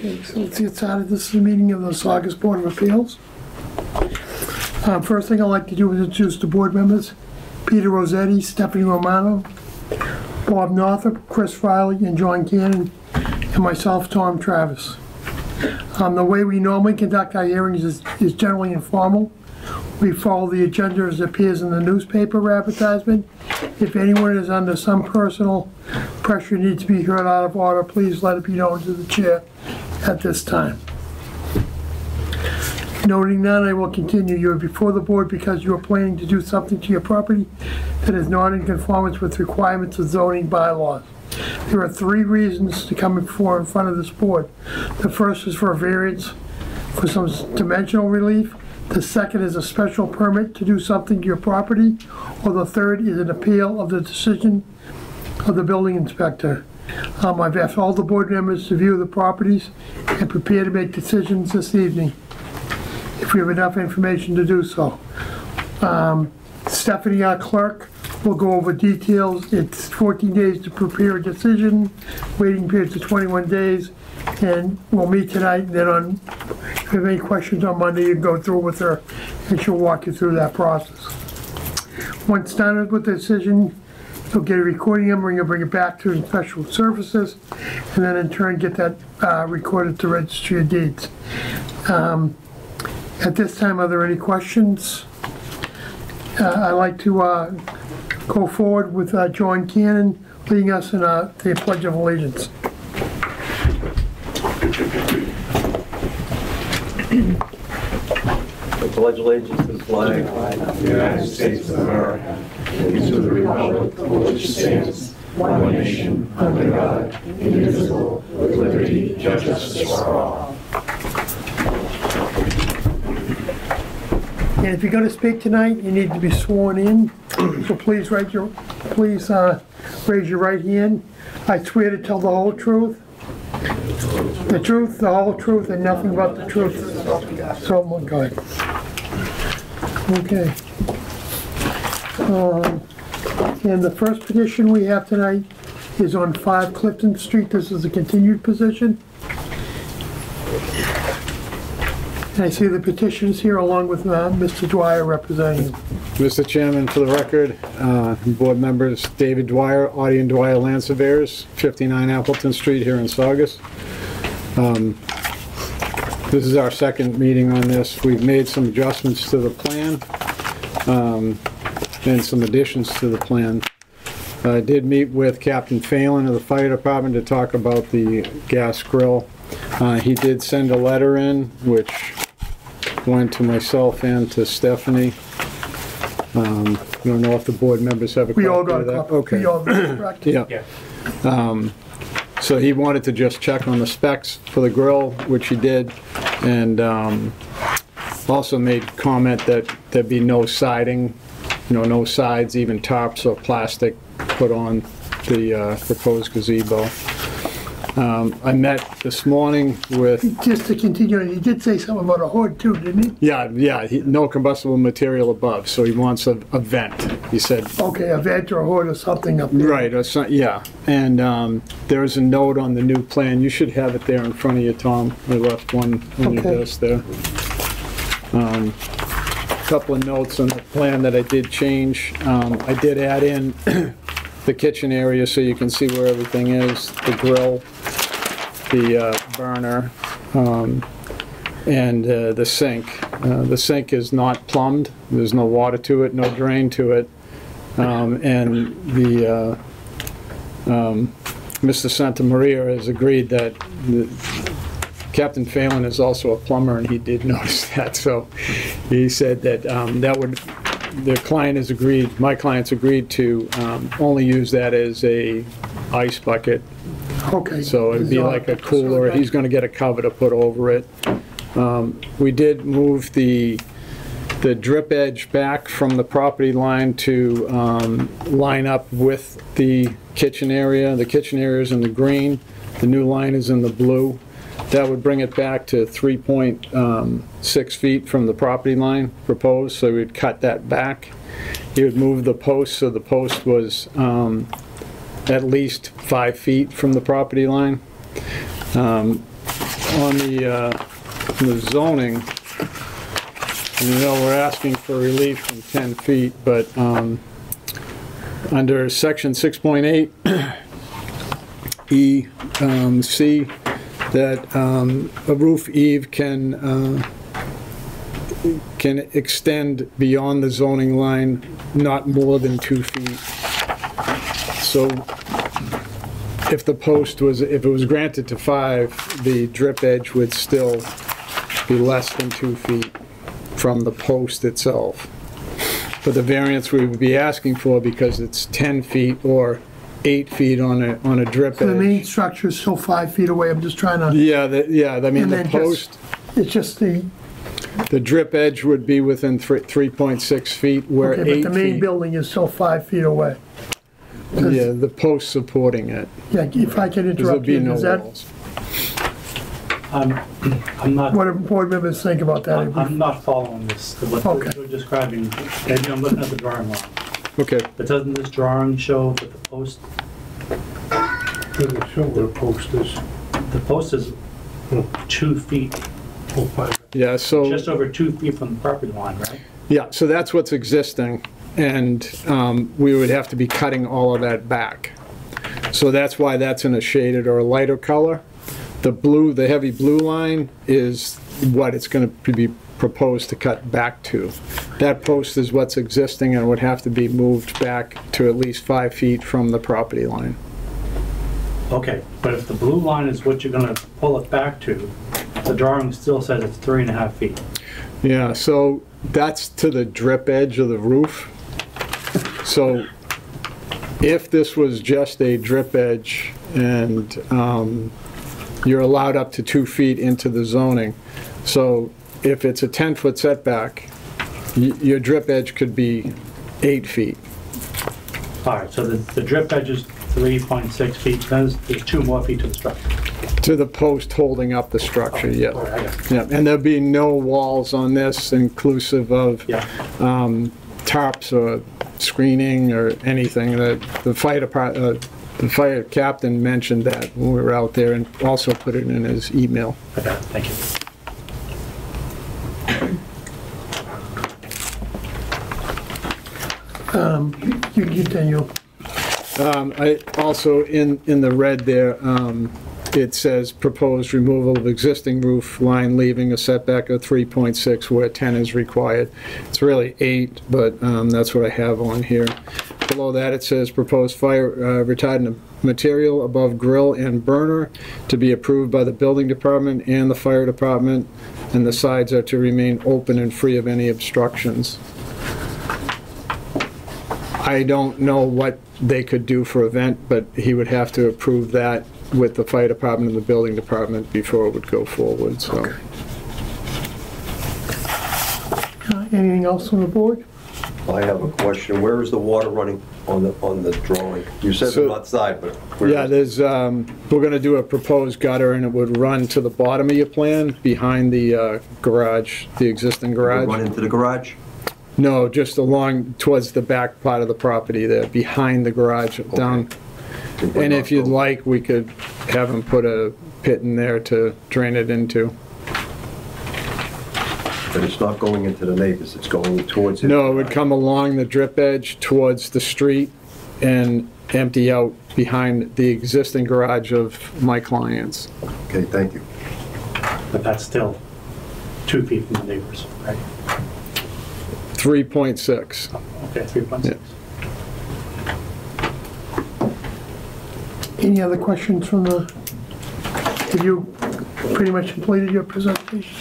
Okay, so let's get started. This is a meeting of the Saugus Board of Appeals. Uh, First thing I'd like to do is introduce the board members. Peter Rossetti, Stephanie Romano, Bob Northup, Chris Riley, and John Cannon, and myself, Tom Travis. Um, The way we normally conduct our hearings is is generally informal. We follow the agenda as it appears in the newspaper advertisement. If anyone is under some personal pressure needs to be heard out of order, please let it be known to the chair at this time. Noting that, I will continue. You are before the board because you are planning to do something to your property that is not in conformance with requirements of zoning bylaws. There are three reasons to come before in front of this board. The first is for a variance for some dimensional relief. The second is a special permit to do something to your property. Or the third is an appeal of the decision of the building inspector. Um, I've asked all the board members to view the properties and prepare to make decisions this evening, if we have enough information to do so. Um, Stephanie, our clerk, will go over details. It's 14 days to prepare a decision, waiting period of 21 days, and we'll meet tonight, and then on, if you have any questions on Monday, you can go through with her, and she'll walk you through that process. Once done with the decision, You'll get a recording number and you'll bring it back to special services and then in turn get that uh, recorded to registry of deeds. Um, At this time, are there any questions? Uh, I'd like to uh, go forward with uh, John Cannon leading us in uh, the Pledge of Allegiance. I pledge of allegiance to the flag the United States of America and to the republic for which it stands, one nation, under God, indivisible, with liberty and justice for all. And if you're going to speak tonight, you need to be sworn in. So please write your, please uh, raise your right hand. I swear to tell the whole truth, the truth, the whole truth, and nothing but the truth. So, my God. Okay. Um, And the first petition we have tonight is on 5 Clifton Street. This is a continued position. And I see the petitions here along with uh, Mr. Dwyer representing. Mr. Chairman, for the record, uh, board members, David Dwyer, Audie and Dwyer Land Surveyors, 59 Appleton Street here in Saugus. Um, This is our second meeting on this. We've made some adjustments to the plan um, and some additions to the plan. I did meet with Captain Phelan of the fire department to talk about the gas grill. Uh, He did send a letter in, which went to myself and to Stephanie. Um, I don't know if the board members have a copy We all of got a that. copy. Okay. We all got it, correct? Yeah. Um, So he wanted to just check on the specs for the grill, which he did, and um, also made comment that there'd be no siding, you know, no sides, even tarps or plastic put on the uh, proposed gazebo. Um, I met this morning with Just to continue, he did say something about a hood too, didn't he? Yeah, yeah, he- no combustible material above, so he wants a, a vent, he said. Okay, a vent or a hood or something up there. Right, or some, yeah, and, um, there is a note on the new plan, you should have it there in front of you, Tom, I left one on your Okay. desk there. Um, Couple of notes on the plan that I did change, um, I did add in the kitchen area so you can see where everything is, the grill, the, uh, burner, um, and uh, the sink. Uh, The sink is not plumbed, there's no water to it, no drain to it. Um, And the, uh, um, Mr. Santa Maria has agreed that the- Captain Phelan is also a plumber, and he did notice that, so he said that um, that would, the client has agreed, my client's agreed to um, only use that as a ice bucket Okay. so it'd be like a cooler, he's gonna get a cover to put over it. Um, We did move the, the drip edge back from the property line to um, line up with the kitchen area. The kitchen area is in the green, the new line is in the blue. That would bring it back to 3.6 feet from the property line proposed, so we'd cut that back. He would move the post, so the post was um, at least five feet from the property line. Um, on the, uh, zoning, you know, we're asking for relief from 10 feet, but um, under section 6.8, E, um, C, that um, a roof eave can, uh, can extend beyond the zoning line not more than two feet. So if the post was, if it was granted to five, the drip edge would still be less than two feet from the post itself. But the variance we would be asking for, because it's 10 feet or eight feet on a, on a drip edge. The main structure is still five feet away, I'm just trying to, Yeah, the- yeah, I mean, And the then just- post, it's just the, the drip edge would be within three- 3.6 feet, where okay, eight but the main feet. building is still five feet away. Does- Yeah, the post supporting it, Yeah, if I can because there'd interrupt be you, no does that, walls. I'm, I'm not, what do board members think about I'm that? I'm not following this, what Okay. you're describing. Maybe I'm looking at the drawing wrong. Okay, But doesn't this drawing show that the post, Doesn't show where the post is. the post is two feet, Oh, five. yeah, so. just over two feet from the property line, right? Yeah, so that's what's existing, and um, we would have to be cutting all of that back. So that's why that's in a shaded or a lighter color. The blue, the heavy blue line is what it's going to be proposed to cut back to. That post is what's existing and would have to be moved back to at least five feet from the property line. Okay, but if the blue line is what you're gonna pull it back to, the drawing still says it's three and a half feet. Yeah, so that's to the drip edge of the roof. So if this was just a drip edge and um, you're allowed up to two feet into the zoning, so if it's a 10-foot setback, y- your drip edge could be eight feet. All right, so the, the drip edge is three point six feet, there's, there's two more feet to the structure. To the post holding up the structure, All right, yeah. I got it. Yeah, and there'll be no walls on this inclusive of Yeah, um, tarps or screening or anything that the fire department, uh, the fire captain mentioned that when we were out there and also put it in his email. I got it, thank you. You can continue. Um, I, also in, in the red there, um, it says proposed removal of existing roof line leaving a setback of 3.6 where 10 is required. It's really eight, but, um, that's what I have on here. Below that, it says proposed fire uh, retardant material above grill and burner to be approved by the building department and the fire department, and the sides are to remain open and free of any obstructions. I don't know what they could do for event, but he would have to approve that with the fire department and the building department before it would go forward, so. Uh, Anything else on the board? I have a question. Where is the water running on the, on the drawing? You said So- from outside, but where Yeah, is- there's, um, we're gonna do a proposed gutter and it would run to the bottom of your plan, behind the uh, garage, the existing garage. Run garage. into the garage? No, just along, towards the back part of the property there, behind the garage, down. And if you'd like, we could have him put a pit in there to drain it into. But it's not going into the neighbors, it's going towards. his No, it would garage. come along the drip edge towards the street and empty out behind the existing garage of my clients. Okay, thank you. But that's still two feet from the neighbors, right? 3.6. Okay, three point six. Any other questions from the, have you pretty much completed your presentation?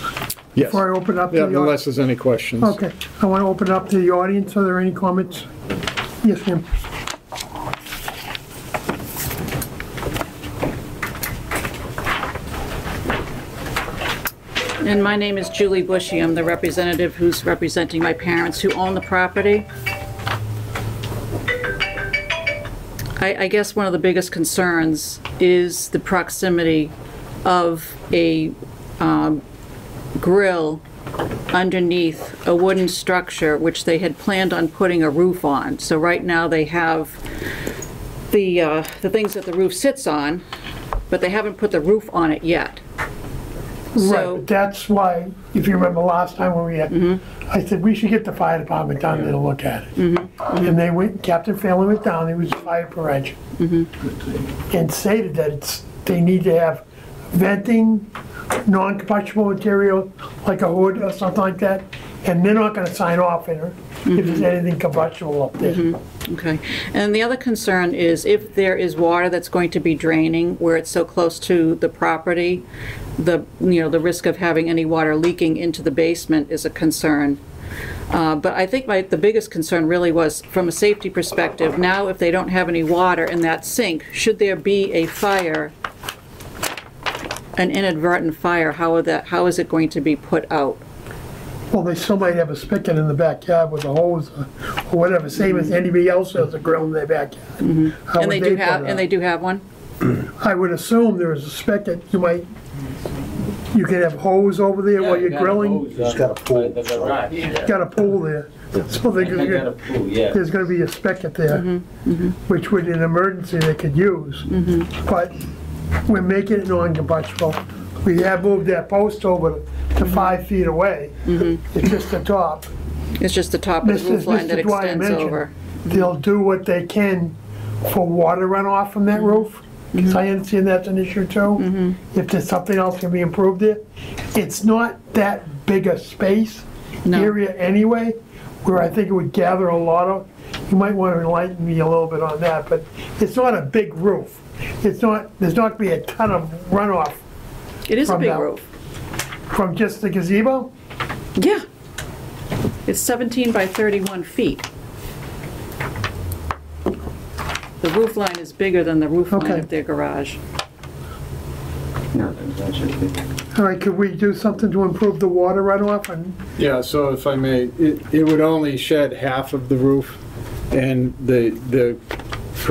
Yes. Before I open up to Yeah, the audience? unless there's any questions. Okay, I want to open it up to the audience. Are there any comments? Yes, ma'am. And my name is Julie Bushy. I'm the representative who's representing my parents who own the property. I, I guess one of the biggest concerns is the proximity of a um, grill underneath a wooden structure, which they had planned on putting a roof on. So right now, they have the, uh, the things that the roof sits on, but they haven't put the roof on it yet. Right, So, but that's why, if you remember last time when we had, Mm-hmm. I said, we should get the fire department down there to look at it. Mm-hmm. And they went, Captain Fairley went down, he was a fire prevention. Mm-hmm. And stated that it's, they need to have venting, non-combustible material, like a hood or something like that. And they're not gonna sign off in it if Mm-hmm. there's anything combustible up there. okay. And the other concern is if there is water that's going to be draining where it's so close to the property, the, you know, the risk of having any water leaking into the basement is a concern. Uh, But I think my, the biggest concern really was from a safety perspective. Now, if they don't have any water in that sink, should there be a fire, an inadvertent fire, how are that, how is it going to be put out? Well, they still might have a spigot in the backyard with a hose or or whatever, same as mm-hmm. anybody else has a grill in their backyard. Mm-hmm. How Mm-hmm. And would they do put have, it and out? they do have one? I would assume there is a spigot, you might, you could have hose over there while you're grilling, He's got a pool, The so- garage. got a pool there. So they I got a could, pool, yeah. there's gonna be a spigot there, Mm-hmm. mm-hmm. which would, in an emergency, they could use. But we're making it non-combustible. We have moved that post over to five feet away. Mm-hmm. It's just the top. It's just the top of the Mr. roof line that Mr. Dwyer extends mentioned, over. They'll do what they can for water runoff from Mm-hmm. that roof. Because I understand that's an issue too. If there's something else can be improved there. It's not that big a space No. area anyway, where I think it would gather a lot of, you might want to enlighten me a little bit on that, but it's not a big roof. It's not, there's not gonna be a ton of runoff It is a From big that- roof. from just the gazebo. Yeah. It's 17 by 31 feet. The roof line is bigger than the roof line Okay. of their garage. No, that should be. All right, could we do something to improve the water runoff and Yeah, so if I may, it, it would only shed half of the roof, and the, the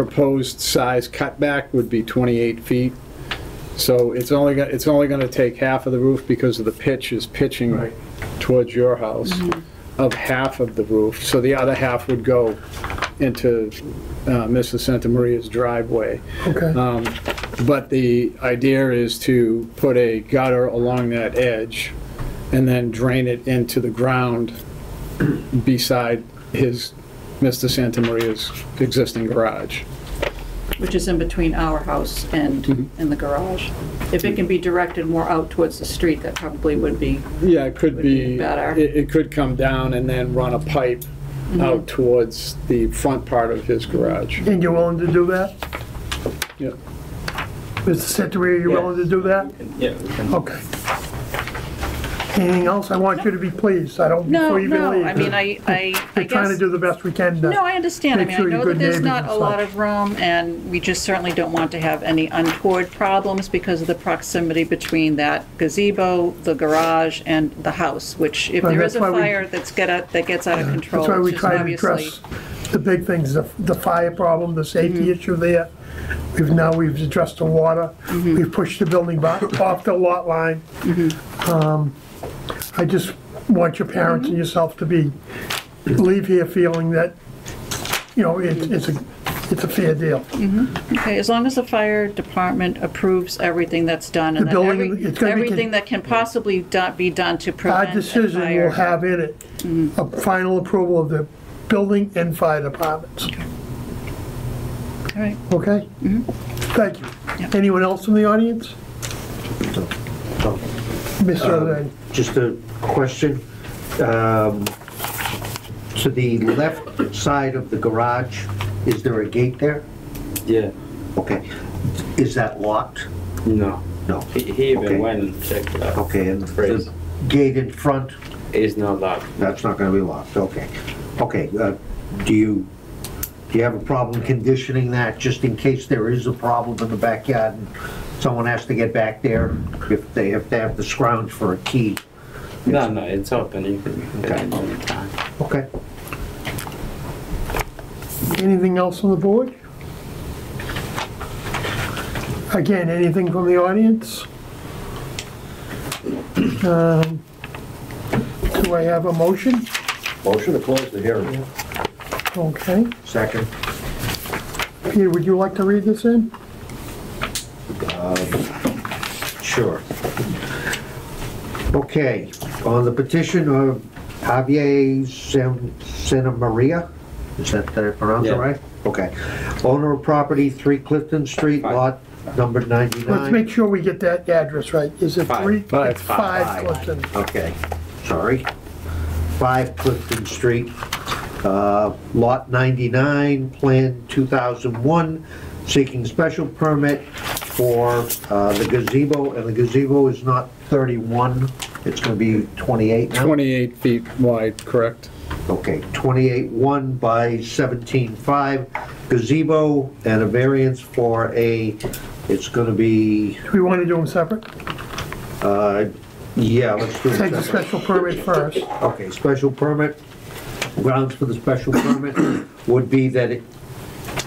proposed size cutback would be 28 feet. So it's only, go- it's only gonna take half of the roof because of the pitch is pitching towards your house of half of the roof. So the other half would go into uh, Mrs. Santa Maria's driveway. Okay, Um, But the idea is to put a gutter along that edge and then drain it into the ground beside his, Mr. Santa Maria's existing garage. which is in between our house and, Mm-hmm. and the garage. If it can be directed more out towards the street, that probably would be, Yeah, it could Would be be, better. it, it could come down and then run a pipe out towards the front part of his garage. and you're willing to do that? Yeah. Mr. Santa Maria, you Yeah. willing to do that? Yeah, we can. Okay. Anything else? I want you to be pleased, I don't, no, before you even no, leave. I mean, I, I, I We're trying to guess. do the best we can to. No, I understand. I make mean, I sure you're know that good there's neighbors not and a lot such. of room, and we just certainly don't want to have any untoward problems because of the proximity between that gazebo, the garage, and the house, which if Right, there is that's a why we- fire that's get out, that gets out of control, That's why we which is try to obviously. address the big things, the, the fire problem, the safety Mm-hmm. issue there. We've, now we've addressed the water, Mm-hmm. we've pushed the building back off the lot line. Mm-hmm. Um, I just want your parents and yourself to be, leave here feeling that, you know, it, it's a, it's a fair deal. Mm-hmm. Okay, as long as the fire department approves everything that's done and The that building- every, it's gonna be con- everything that can possibly do- be done to Our prevent a decision will fire. have in it mm-hmm. a final approval of the building and fire departments, All right, okay? Mm-hmm. Thank you. Yep. Anyone else in the audience? So, Mr. O'Day? Just a question. Um, To the left side of the garage, is there a gate there? Yeah, Okay. Is that locked? no. No. He, he even Okay. went and checked it out. Okay, and Phrase. the gate in front, It's not locked. that's not gonna be locked, okay. Okay, uh, do you, do you have a problem conditioning that, just in case there is a problem in the backyard and someone has to get back there, if they, if they have the scrounge for a key? No, no, it's open. You can, you can get in anytime. Okay. Anything else on the board? Again, anything from the audience? Um, Do I have a motion? Motion to close the hearing. Okay. Second. Peter, would you like to read this in? Sure. Okay, on the petition of Javier San- Santa Maria, is that uh, pronounced Yeah. right? Okay. Owner of property, 3 Clifton Street, Five. lot number 99. Let's make sure we get that address right. Is it Five. three? Five. It's Five Five. Clifton. Okay, sorry. 5 Clifton Street, uh, Lot 99, Plan 2001, seeking special permit for uh, the gazebo, and the gazebo is not 31, it's going to be 28 now? 28 feet wide, correct? Okay, 28.1 by 17.5 gazebo, and a variance for a, it's going to be, Do we want to do them separate? uh, yeah, let's do it. Take the separate. special permit first. Okay, special permit, grounds for the special permit would be that it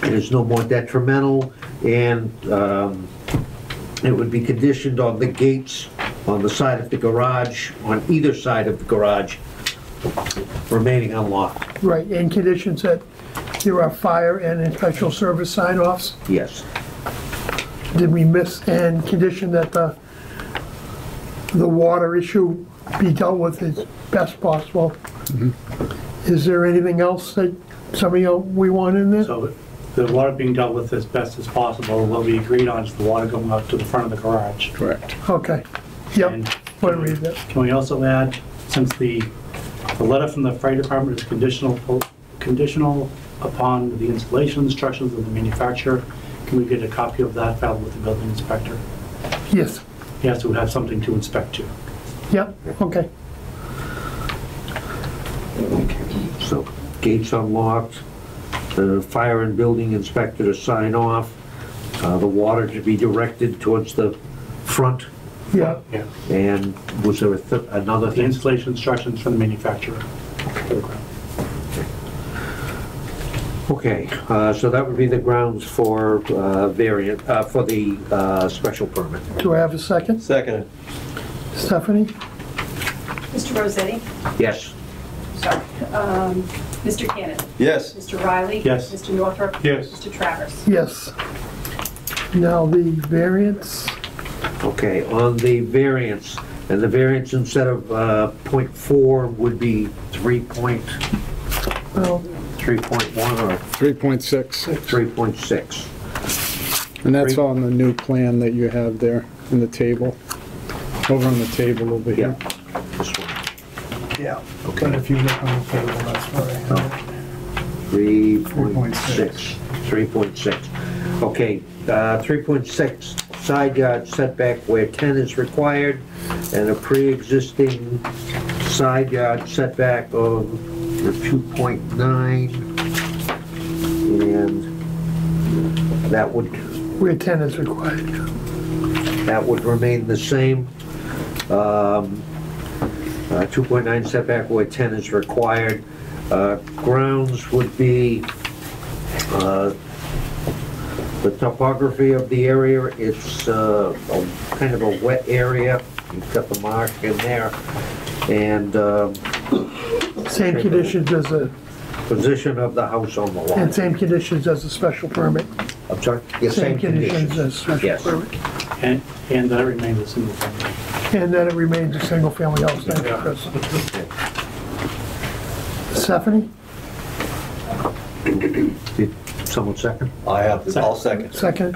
it is no more detrimental, and um, it would be conditioned on the gates on the side of the garage, on either side of the garage, remaining unlocked, Right, and conditions that there are fire and special service sign-offs. yes. Did we miss, and condition that the, the water issue be dealt with as best possible? Mm-hmm. Is there anything else that, somebody else we want in there? So the water being dealt with as best as possible, what we agreed on is the water going out to the front of the garage. Correct. Okay, yep, And want to read that. Can we also add, since the, the letter from the fire department is conditional, conditional upon the installation instructions of the manufacturer, can we get a copy of that filed with the building inspector? Yes, He has to have something to inspect to. yep, okay, So, gates unlocked, the fire and building inspector to sign off, uh, the water to be directed towards the front, yeah, Yeah. and was there a th- another The thing? installation instructions from the manufacturer. for the ground. Okay, uh, so that would be the grounds for uh, variant, uh, for the uh, special permit. do I have a second? Second. Stephanie? Mr. Rosetti? Yes, Sorry. Um, Mr. Cannon? Yes. Mr. Riley? Yes. Mr. Northrup? Yes. Mr. Travis? Yes. Now the variance, okay, on the variance, and the variance instead of uh, .4 would be 3 point, well, 3.1 or 3.6, 3.6. and that's on the new plan that you have there in the table, over on the table over Yeah, here. this one. Yeah, Okay. but if you look on the table, that's where I have it. 3.6, 3.6. Okay, uh, 3.6, side yard setback where 10 is required, and a pre-existing side yard setback of the 2.9, and that would, where 10 is required. that would remain the same. Um, uh, 2.9 setback where 10 is required. Uh, Grounds would be uh, the topography of the area, it's uh, a kind of a wet area. You've got the marsh in there. And um, Same conditions as a, position of the house on the lot. and same conditions as a special permit. I'm sorry? Yeah, Same conditions as special Yes. permit. And, and that remains a single family. And then it remains a single-family house, thank you, Chris. Stephanie, Did someone second? I have, I'll second. second,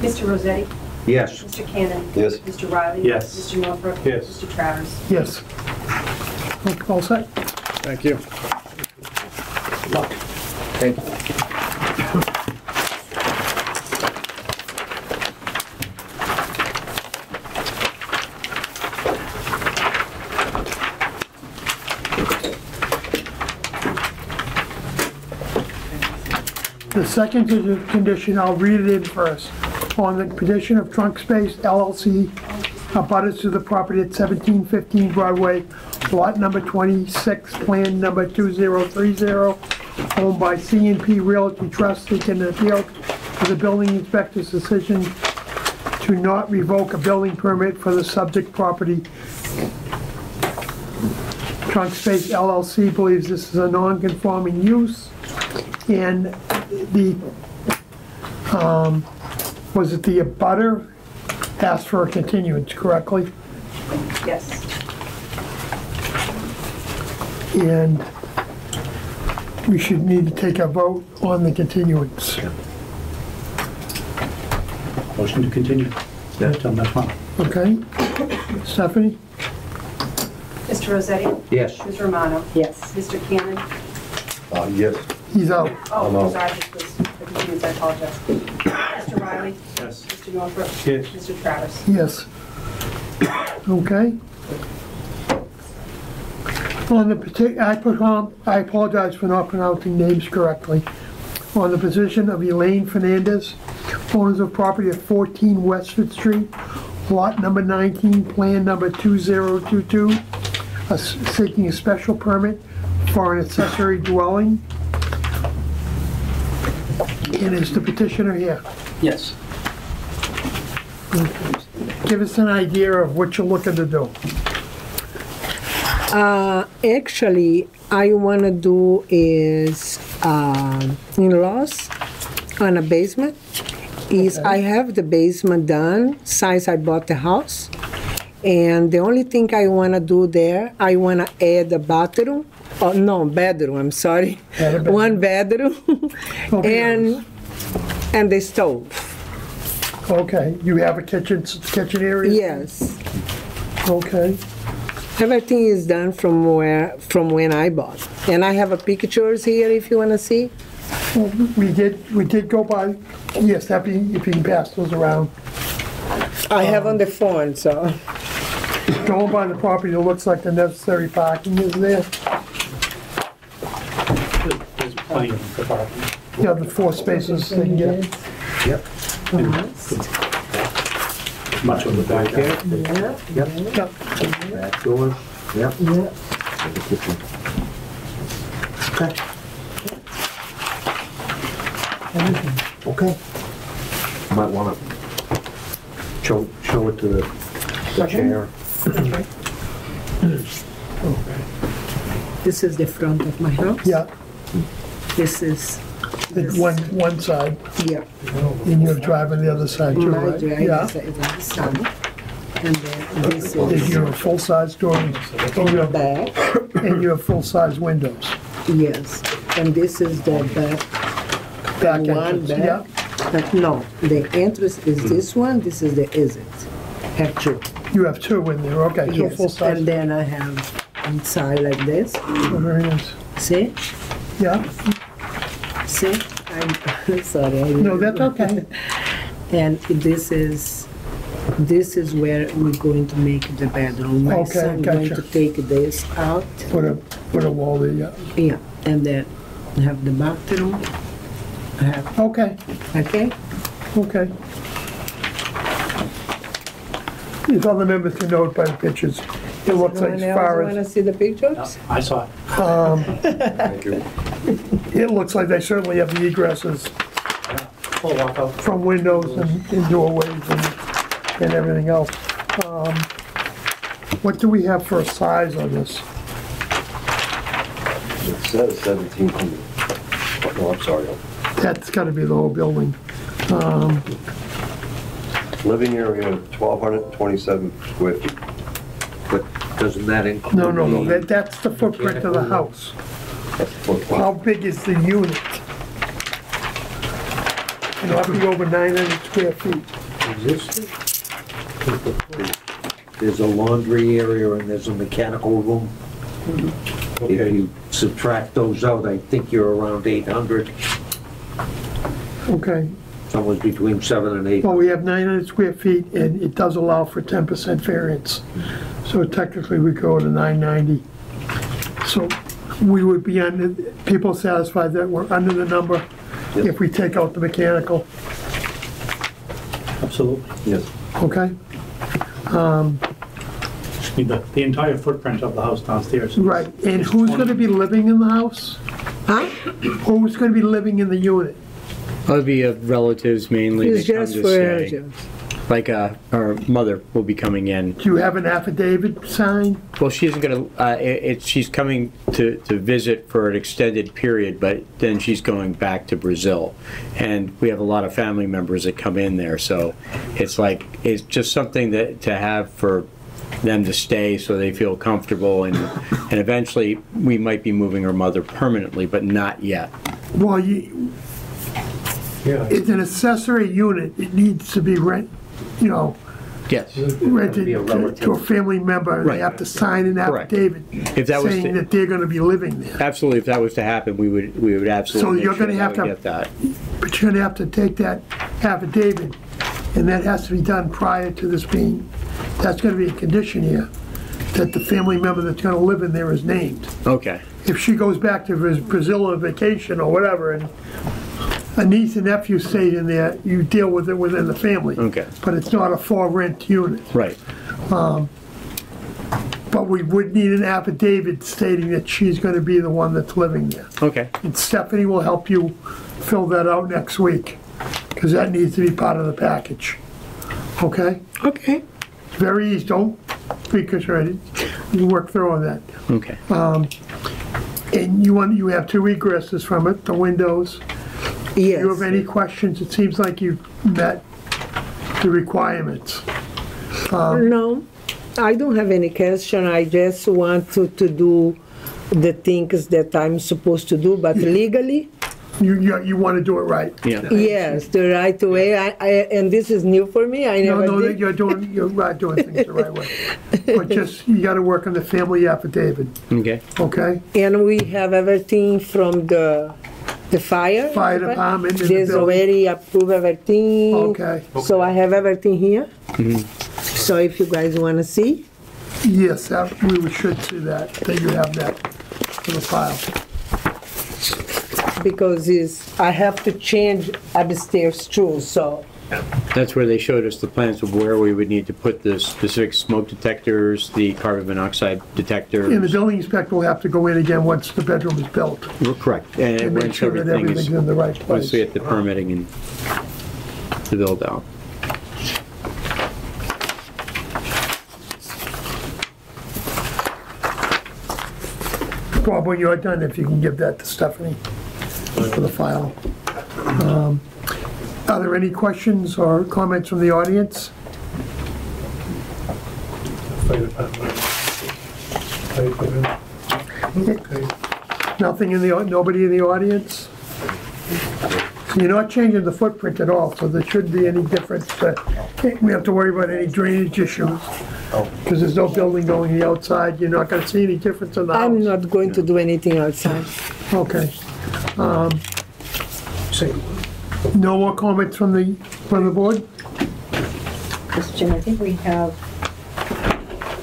Mr. Rosetti? Yes. Mr. Cannon? Yes. Mr. Riley? Yes. Mr. Northrup? Yes. Mr. Travis? yes. All set? Thank you. Thank you. The second condition, I'll read it in first. On the petition of Trunk Space LLC, abutters to the property at 1715 Broadway, lot number 26, plan number 2030, owned by c and P Realty Trust, seeking appeal for the building inspector's decision to not revoke a building permit for the subject property. Trunk Space LLC believes this is a non-conforming use, and the, um, was it the abutter asked for a continuance correctly? Yes. And we should need to take a vote on the continuance. Motion to continue. Till next month. Okay? Stephanie? Mr. Rosetti? Yes. Ms. Romano? Yes. Mr. Cannon? Uh, yes. He's out. Oh, I'm I'm out. sorry, this was the confused, I apologize. Mr. Riley? Yes. Mr. Northrup? Yes. Mr. Travis? Yes. Okay. On the partic, I put on, I apologize for not pronouncing names correctly. On the position of Elaine Fernandez, owners of property at 14 Westford Street, lot number 19, plan number 2022, uh, seeking a special permit for an accessory dwelling. And is the petitioner here? Yes. Give us an idea of what you're looking to do. Uh, actually, I wanna do is, um, in-laws on a basement. Is, I have the basement done since I bought the house. And the only thing I wanna do there, I wanna add a bathroom, oh, no, bedroom, I'm sorry. Add a bedroom. One bedroom, Okay. and, and the stove, Okay, you have a kitchen, kitchen area? yes. Okay, Everything is done from where, from when I bought. And I have a pictures here if you wanna see. Well, we did, we did go by, yes, that be, if you can pass those around. I have um, on the phone, so. Going by the property, it looks like the necessary parking is there. There's plenty of parking. You the four spaces they can get. Yep. Much of the back there. Yep. Back doors, yep. And the kitchen. Okay. Okay. Might wanna show, show it to the the chair. This is the front of my house. Yeah, This is, it's one, one side, yeah, and you're driving the other side too, my right? drive Yeah, is on the side. And then this is is your full-size door, and the back, and you have full-size windows. yes. And this is the back, Back one entrance, yeah. back. But no, the entrance is this one, this is the exit. Have two. You have two in there, okay, Yes, full-size. and then I have inside like this, Very nice. see, Yeah, see? I'm, sorry. I- no, that's okay. And this is, this is where we're going to make the bedroom. My Okay, son going to take this out, Put a, put a wall there, yeah. yeah, and then have the bathroom. Have, Okay, okay? okay. These other members can note by the pictures, it looks like as far Wanna as, see the pictures? I saw it. Thank you. it looks like they certainly have the egresses Full walkout. from windows and and doorways and, and everything else. Um, What do we have for a size on this? It says seventeen hundred. Oh, I'm sorry. That's gotta be the whole building. Living area, twelve hundred and twenty-seven square feet. Doesn't that include? No, no, the- that, that's the footprint of the house. That's the footprint. How big is the unit? You know, have to be over 900 square feet. There's a laundry area and there's a mechanical room. Mm-hmm. If you subtract those out, I think you're around 800, Okay, somewhere between seven and eight. well, we have 900 square feet, and it does allow for 10% variance. So technically, we go to 990. So we would be under, people satisfied that we're under the number if we take out the mechanical, Absolutely. Yes. okay? Um, I mean, The the entire footprint of the house downstairs. Right, and who's gonna be living in the house? Huh? Who's gonna be living in the unit? It'll be uh, relatives mainly. It's They come just to for stay. relatives. Like, uh, our mother will be coming in. Do you have an affidavit signed? Well, she isn't gonna, uh, it, it- she's coming to, to visit for an extended period, but then she's going back to Brazil. And we have a lot of family members that come in there, so it's like, it's just something that, to have for them to stay so they feel comfortable and, and eventually we might be moving her mother permanently, but not yet. Well, you, it's an accessory unit, it needs to be rent, you know, Yes. rented to to a family member, and they Right. have to sign an Correct. affidavit If that was saying to- that they're gonna be living there. Absolutely, if that was to happen, we would, we would absolutely you're make sure gonna that have we to- get that. But you're gonna have to take that affidavit, and that has to be done prior to this being, that's gonna be a condition here, that the family member that's gonna live in there is named. Okay, If she goes back to Brazil on vacation or whatever, and a niece and nephew stayed in there, you deal with it within the family. Okay. But it's not a for rent unit. right. Um, but we would need an affidavit stating that she's gonna be the one that's living there. Okay, And Stephanie will help you fill that out next week, because that needs to be part of the package. Okay? Okay. Very easy, don't be concerned, you can work through on that. okay. Um, and you want, you have two egresses from it, the windows. Do Yes. you have any questions? It seems like you've met the requirements. Um, no, I don't have any question. I just want to, to do the things that I'm supposed to do, but legally, You, you, you want to do it right. Yeah. yes, the right way. I, I, and this is new for me. I No, never no, that did. you're doing, you're not doing things the right way. But just, you gotta work on the family affidavit, Okay, okay? And we have everything from the, the fire. Fire department the There's building. already approved everything. Okay. So I have everything here. Mm-hmm. So if you guys wanna see, Yes, that, we should see that, that you have that for the file. because it's, I have to change upstairs too, so. That's where they showed us the plans of where we would need to put the specific smoke detectors, the carbon monoxide detectors. And the detectors. building inspector will have to go in again once the bedroom is built, Correct, and and make once sure that everything everything's is, in the right place. once place. we get the permitting and the build out. Bob, when you're done, if you can give that to Stephanie for the file. Um, Are there any questions or comments from the audience? Fire department. Fire department. Okay. Nothing in the, nobody in the audience? You're not changing the footprint at all, so there shouldn't be any difference. uh, We have to worry about any drainage issues, because there's no building going on the outside, you're not gonna see any difference in the I'm house. not going to do anything outside. Okay. Say, No more comments from the, from the board? Mr. Chairman, I think we have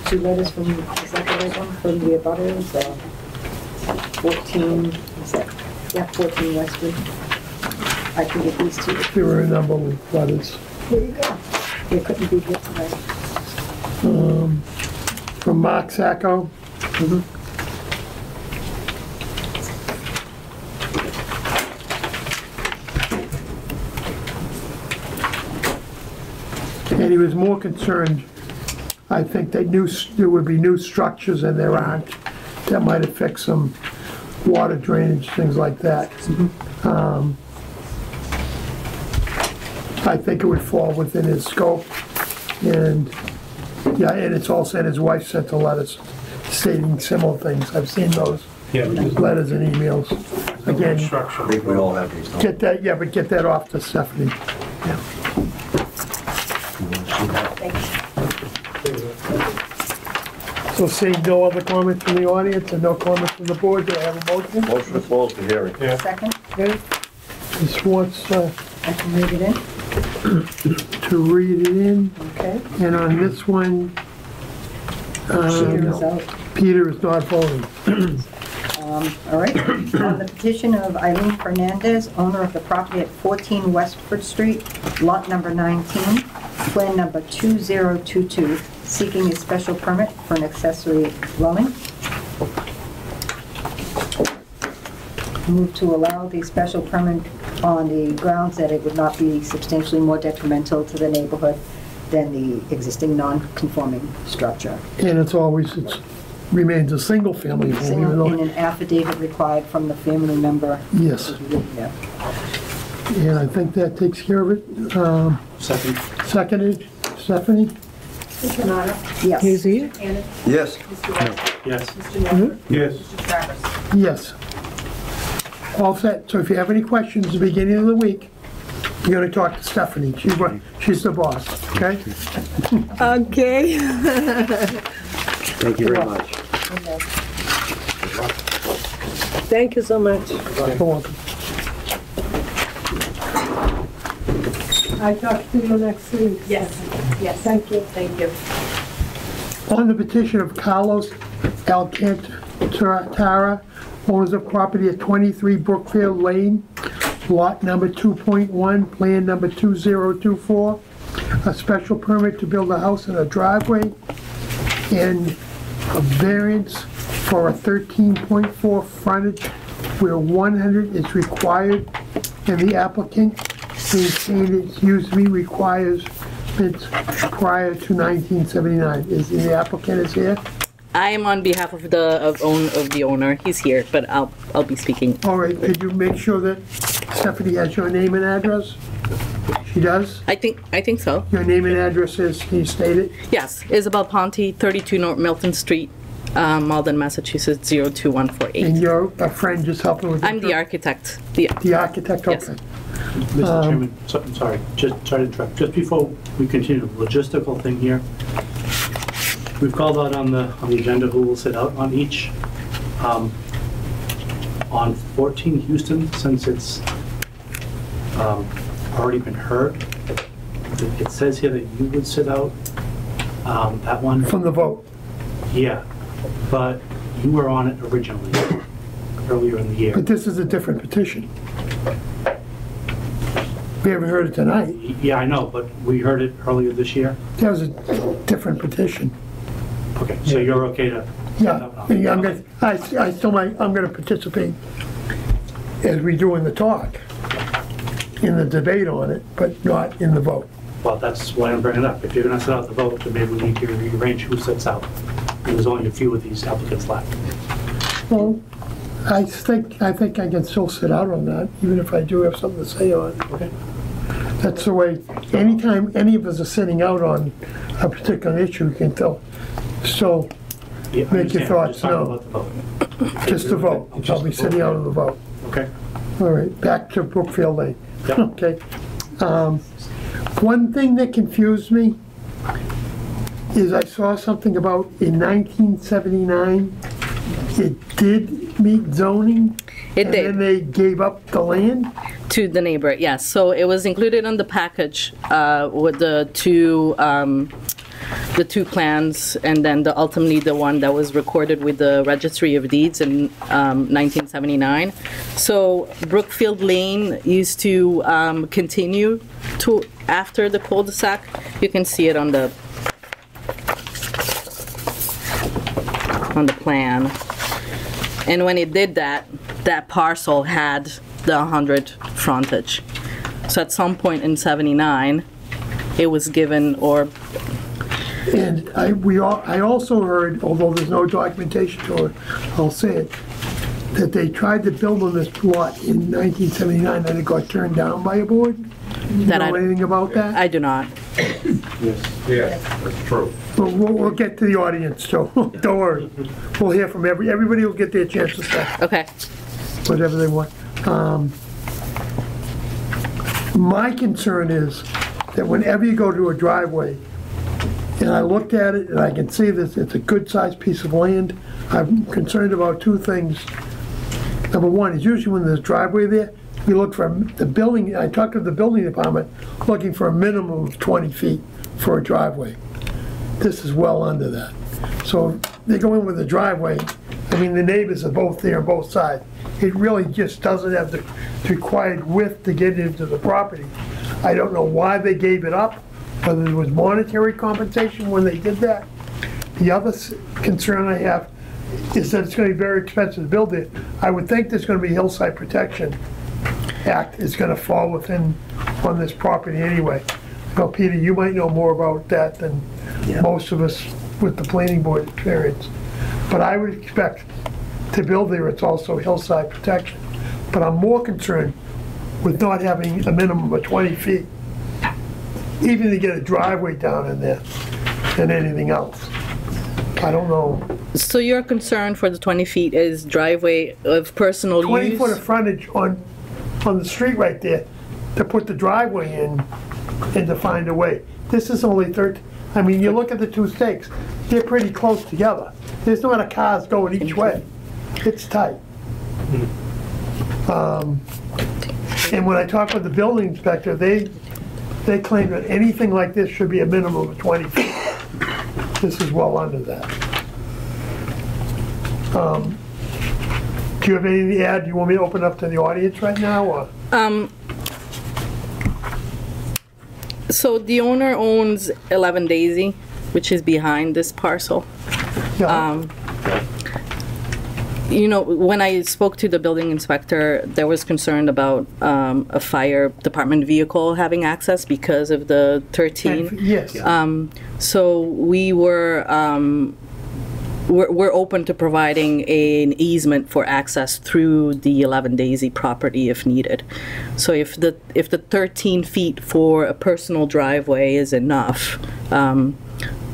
two letters from, is that the right one, from the abutters, uh, 14, is that, yeah, 14 Westford. I can get these two. There were a number of letters There you go. They couldn't be here tonight. from Mark Sacco. And he was more concerned, I think, that new, there would be new structures and there aren't, that might affect some water drainage, things like that. Um, I think it would fall within his scope, and, yeah, and it's also, and his wife sent the letters stating similar things, I've seen those yeah, there's letters and emails. Again, structure. We all have these. get that, yeah, but get that off to Stephanie. So seeing no other comments from the audience and no comments from the board, do I have a motion? Motion to close the hearing. Second, Okay. Ms. Schwartz, uh, I can read it in, to read it in, okay? and on this one, Peter is out. Peter is not voting. All right. On the petition of Eileen Fernandez, owner of the property at 14 Westford Street, lot number 19, plan number 2022, seeking a special permit for an accessory dwelling. Move to allow the special permit on the grounds that it would not be substantially more detrimental to the neighborhood than the existing non-conforming structure. And it's always, it's, remains a single-family home, even Single in though, an affidavit required from the family member yes, who and I think that takes care of it. Um, Second. Seconded, Stephanie? Mr. Nara? Yes. He's here? Cannon? Yes. Mr. West? Yes. Mr. Walker? Yes. Mr. Travis? Mm-hmm. Yes. All set. So if you have any questions at the beginning of the week, you're gonna talk to Stephanie. She's, what- she's the boss, okay? Okay. Thank you very much. Thank you so much. You're welcome. I talk to you next week. Yes. Yes. Thank you. Thank you. On the petition of Carlos Alcantara, owners of property at 23 Brookfield Lane, lot number 2.1, plan number 2024, a special permit to build a house and a driveway, and a variance for a 13.4 frontage where 100 is required, and the applicant maintained its use me requires it's prior to 1979. Is the applicant is here? I am on behalf of the of own of the owner. He's here, but I'll I'll be speaking. All right, could you make sure that Stephanie has your name and address? She does? I think I think so. Your name and address is, can you state it? Yes, Isabel Ponte, 32 North Milton Street, uh, Malden, Massachusetts 02148. And you're a friend just helping with? I'm the architect. The The architect, Yes. okay. Mr. Chairman, so- I'm sorry, just, sorry to interrupt, just before we continue, logistical thing here. We've called out on the, on the agenda who will sit out on each. Um, On 14 Houston, since it's um, already been heard, it- it says here that you would sit out um, that one. From the vote. Yeah, but you were on it originally, earlier in the year. But this is a different petition. We haven't heard it tonight. Yeah, I know, but we heard it earlier this year. That was a different petition. Okay, so you're okay to? Yeah, I'm gonna, I, I still might, I'm gonna participate as we do in the talk, in the debate on it, but not in the vote. Well, that's why I'm bringing it up. If you're gonna set out the vote, then maybe we need to rearrange who sets out. There's only a few of these applicants left. Well, I think, I think I can still sit out on that, even if I do have something to say on it. Okay. That's the way, anytime any of us are sitting out on a particular issue, you can tell, still, Yeah, I Make your understand. I'm thoughts just talking known. about the vote. just vote. I'll be sitting out on the vote. Okay. All right, back to Brookfield Lane. Yep. Okay. Um, One thing that confused me is I saw something about in 1979, it did meet zoning. It And did. then they gave up the land? to the neighbor, yes. So it was included on the package uh, with the two um, the two plans, and then the ultimately the one that was recorded with the Registry of Deeds in um, 1979. So Brookfield Lane used to um, continue to after the cul-de-sac. You can see it on the on the plan. And when it did that, that parcel had the 100 frontage. So at some point in 79, it was given, or, And I, we all, I also heard, although there's no documentation to it, I'll say it, that they tried to build on this lot in 1979 and it got turned down by a board? Do You That I- know anything about that? I do not. Yes, yeah, that's true. We'll, we'll, we'll get to the audience, so don't worry. We'll hear from every, everybody will get their chance to say Okay. whatever they want. Um, My concern is that whenever you go to a driveway, and I looked at it and I can see this, it's a good-sized piece of land. I'm concerned about two things. Number one, is usually when there's a driveway there, we look for the building, I talked to the building department, looking for a minimum of 20 feet for a driveway. This is well under that. So they go in with a driveway, I mean, the neighbors are both there on both sides. It really just doesn't have the required width to get into the property. I don't know why they gave it up, whether there was monetary compensation when they did that. The other concern I have is that it's gonna be very expensive to build it. I would think there's gonna be hillside protection act is gonna fall within, on this property anyway. Well, Peter, you might know more about that than most of us with the planning board experience. But I would expect to build there, it's also hillside protection. But I'm more concerned with not having a minimum of 20 feet, even to get a driveway down in there. than anything else. I don't know, So your concern for the 20 feet is driveway of personal use? 20 foot of frontage on, on the street right there, to put the driveway in and to find a way. This is only 13, I mean, you look at the two stakes, they're pretty close together. There's not a cars going each way. It's tight. Um, And when I talked with the building inspector, they, they claim that anything like this should be a minimum of 20 feet. This is well under that. Um, Do you have anything to add? Do you want me to open up to the audience right now, or? So the owner owns 11 Daisy, which is behind this parcel. Yeah. You know, when I spoke to the building inspector, there was concern about um, a fire department vehicle having access because of the 13. Yes. So we were, um, we're, we're open to providing an easement for access through the 11 Daisy property if needed. So if the, if the 13 feet for a personal driveway is enough, um,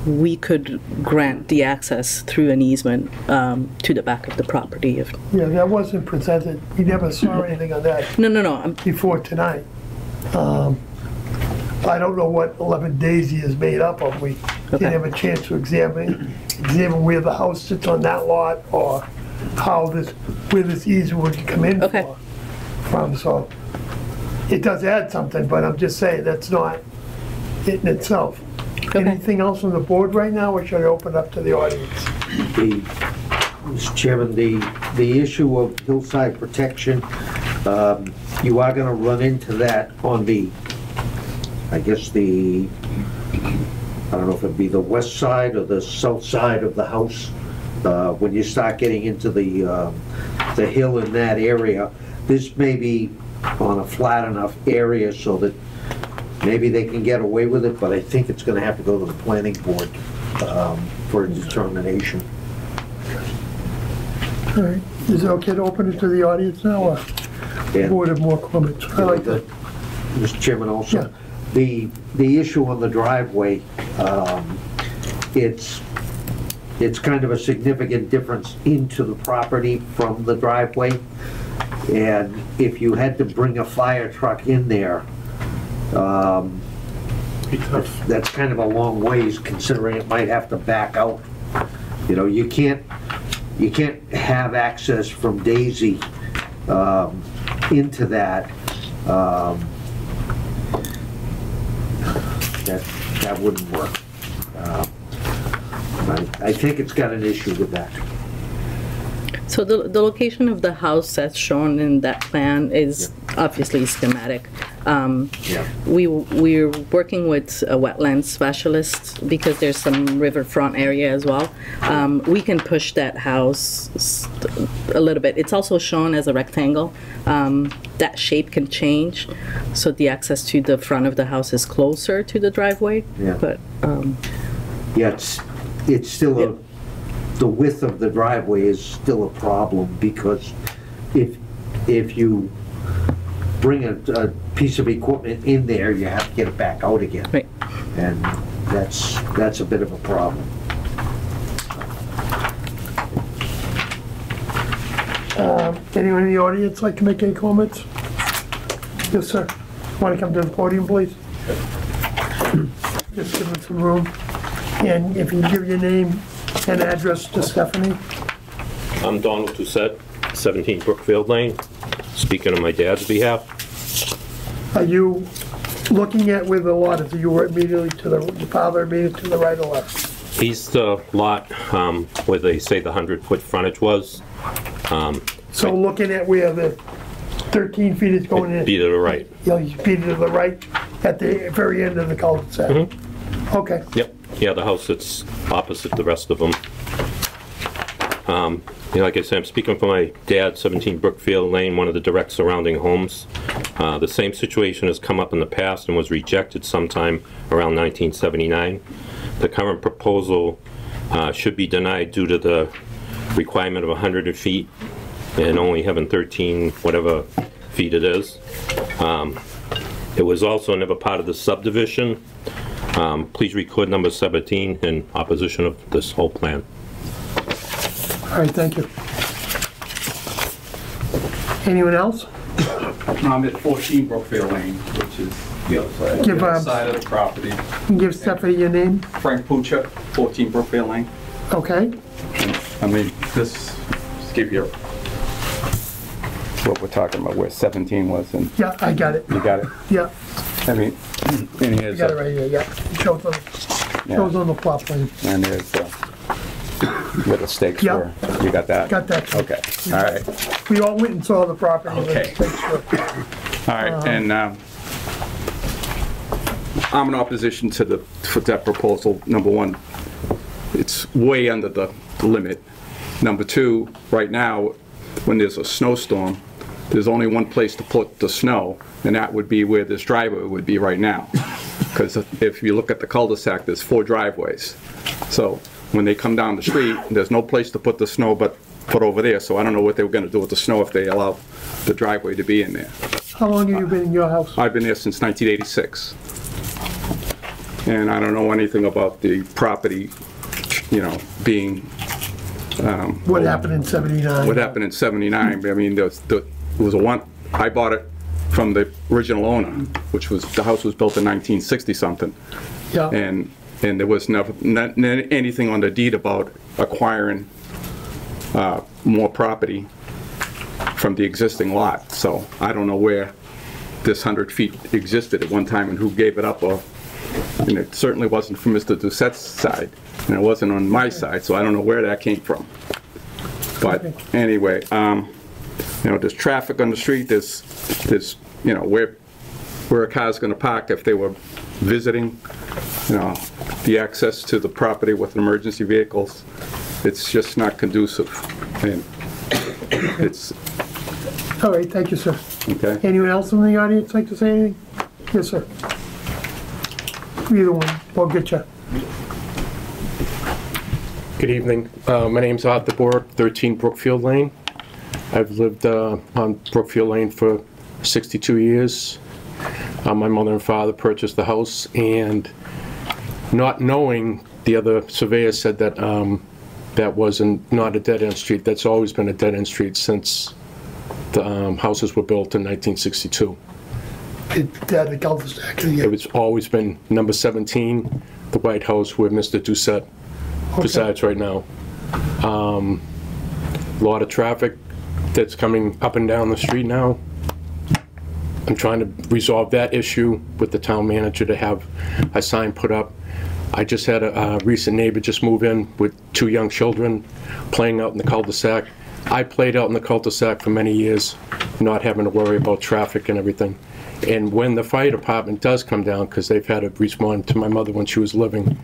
we could grant the access through an easement um, to the back of the property if, Yeah, that wasn't presented, we never saw anything on that no, no, no, I'm- before tonight. Um, I don't know what 11 Daisy is made up of, we didn't have a chance to examine, examine where the house sits on that lot, or how this, where this easement would come in Okay. for, from, so. It does add something, but I'm just saying, that's not it in itself. Okay. Anything else on the board right now, or should I open up to the audience? The, Mr. Chairman, the, the issue of hillside protection, um, you are gonna run into that on the, I guess the, I don't know if it'd be the west side or the south side of the house. Uh, when you start getting into the, um, the hill in that area, this may be on a flat enough area so that maybe they can get away with it, but I think it's gonna have to go to the planning board, um, for a determination. All right, is it okay to open it to the audience now, or And- board have more comments? I like that. Mr. Chairman, also, the, the issue on the driveway, um, it's, it's kind of a significant difference into the property from the driveway. And if you had to bring a fire truck in there, um, tough. that's kind of a long ways considering it might have to back out. You know, you can't, you can't have access from Daisy um, into that. um, That, that wouldn't work. Uh, I I think it's got an issue with that. So the, the location of the house that's shown in that plan is obviously schematic. Um, Yeah. We, we're working with a wetland specialist because there's some riverfront area as well. Um, We can push that house s- a little bit. It's also shown as a rectangle. Um, That shape can change, so the access to the front of the house is closer to the driveway. Yeah. But, um, Yeah, it's, it's still a, the width of the driveway is still a problem because if, if you bring a, a piece of equipment in there, you have to get it back out again. right. And that's, that's a bit of a problem. Uh, anyone in the audience like to make any comments? Yes, sir. Want to come to the podium, please? Just give us some room. And if you give your name and address to Stephanie. I'm Donald Doucette, 17 Brookfield Lane, speaking on my dad's behalf. Are you looking at where the lot is? Are you immediately to the, your father immediately to the right or left? He's the lot um, where they say the 100-foot frontage was, So looking at where the 13 feet is going in. be to the right. You'll be to the right at the very end of the cul-de-sac. Mm-hmm. Okay. Yep, yeah, the house that's opposite the rest of them. Um, you know, Like I said, I'm speaking for my dad, 17 Brookfield Lane, one of the direct surrounding homes. Uh, The same situation has come up in the past and was rejected sometime around 1979. The current proposal uh, should be denied due to the requirement of 100 feet and only having 13, whatever feet it is. Um, It was also never part of the subdivision. Um, Please record number 17 in opposition of this whole plan. All right, thank you. Anyone else? I'm at 14 Brookfield Lane, which is the other side, Give, the other um, side of the property. Can you give Stephanie your name? Frank Puccia, 14 Brookfield Lane. Okay, I mean, this, just give you what we're talking about, where 17 was, and yeah, I got it. you got it? Yeah, I mean, and I here's, got it a- right here, yeah. Shows on, shows on the plot plan. and there's uh, where the stakes Yeah. were. You got that? Got that. Okay, all right. We all went and saw the property. Okay. All right, and um, I'm in opposition to the, for that proposal. Number one, it's way under the limit. Number two, right now, when there's a snowstorm, there's only one place to put the snow, and that would be where this driveway would be right now. Because if you look at the cul-de-sac, there's four driveways. So when they come down the street, there's no place to put the snow but put over there. So I don't know what they were gonna do with the snow if they allow the driveway to be in there. How long have you been in your house? I've been there since 1986. And I don't know anything about the property, you know, being, um, What happened in 79? what happened in 79. I mean, there was, there was a one, I bought it from the original owner, which was, the house was built in 1960-something. Yeah, And, and there was never, not, not anything on the deed about acquiring uh, more property from the existing lot. So I don't know where this 100 feet existed at one time and who gave it up or, and it certainly wasn't from Mr. Doucette's side, and it wasn't on my side, so I don't know where that came from. But anyway, um, you know, there's traffic on the street, there's, there's, you know, where, where a car's gonna park if they were visiting, you know, the access to the property with emergency vehicles, it's just not conducive. And it's, all right, thank you, sir. okay? Anyone else in the audience like to say anything? Yes, sir. Either one, we'll get you. Good evening. Uh, My name's Arthur Bork, 13 Brookfield Lane. I've lived uh, on Brookfield Lane for 62 years. Uh, My mother and father purchased the house, and not knowing, the other surveyor said that um, that wasn't, not a dead-end street. That's always been a dead-end street since the um, houses were built in 1962. It, that, the cul-de-sac, yeah. It was always been number 17, the White House where Mr. Doucette resides right now. Um, Lot of traffic that's coming up and down the street now. I'm trying to resolve that issue with the town manager to have a sign put up. I just had a a recent neighbor just move in with two young children playing out in the cul-de-sac. I played out in the cul-de-sac for many years, not having to worry about traffic and everything. And when the fire department does come down, because they've had to respond to my mother when she was living,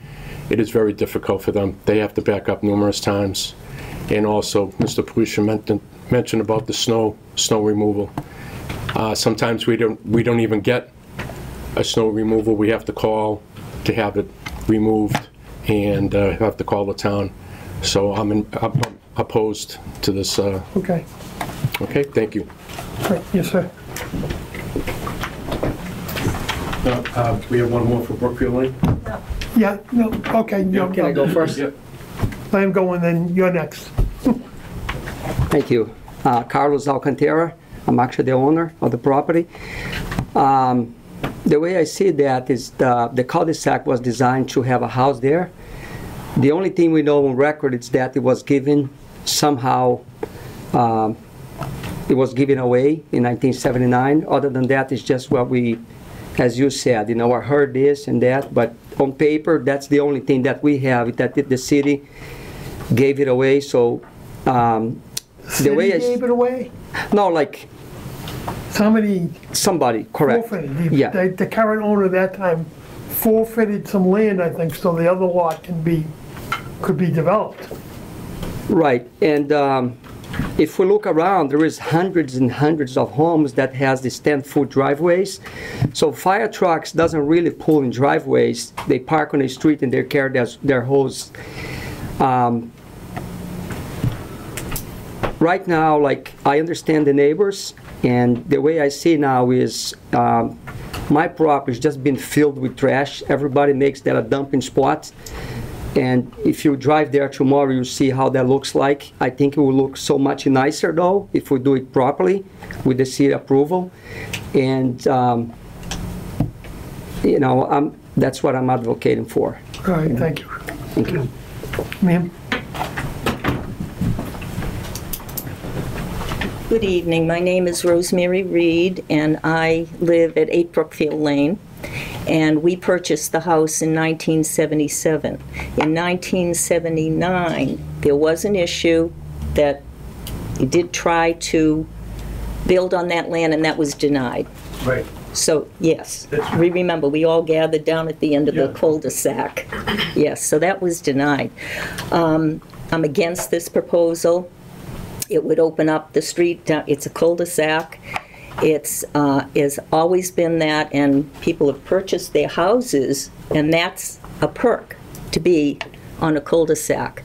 it is very difficult for them. They have to back up numerous times. And also, Mr. Palucia mentioned, mentioned about the snow, snow removal. Uh, Sometimes we don't, we don't even get a snow removal. We have to call to have it removed and uh, have to call the town. So I'm in- I'm opposed to this, uh, Okay, okay, thank you. All right, yes, sir. Uh, We have one more for Brookfield Lane? Yeah, no, okay, no, Can I go first? let him go and then you're next. Thank you. Uh, Carlos Alcantara, I'm actually the owner of the property. Um, The way I see that is the the cul-de-sac was designed to have a house there. The only thing we know on record is that it was given somehow, um, it was given away in 1979. Other than that, it's just what we, as you said, you know, I heard this and that, but on paper, that's the only thing that we have, that the city gave it away, so um, the way I... Gave it away? No, like Somebody somebody, correct. forfeited. Yeah. The, the current owner at that time forfeited some land, I think, so the other lot can be, could be developed. Right, and um, if we look around, there is hundreds and hundreds of homes that has these 10-foot driveways. So fire trucks doesn't really pull in driveways. They park on the street and they carry their, their hose. Um, Right now, like, I understand the neighbors, and the way I see now is, um, My property's just been filled with trash. Everybody makes that a dumping spot. And if you drive there tomorrow, you'll see how that looks like. I think it will look so much nicer though, if we do it properly with the city approval. And, um, you know, I'm, that's what I'm advocating for. All right, thank you. Thank you. Ma'am? Good evening. My name is Rosemary Reed, and I live at 8 Brookfield Lane. And we purchased the house in 1977. In 1979, there was an issue that you did try to build on that land, and that was denied. Right. So, yes, we remember, we all gathered down at the end of the cul-de-sac. Yes, so that was denied. Um, I'm against this proposal. It would open up the street, down- it's a cul-de-sac. It's, uh, has always been that, and people have purchased their houses, and that's a perk, to be on a cul-de-sac.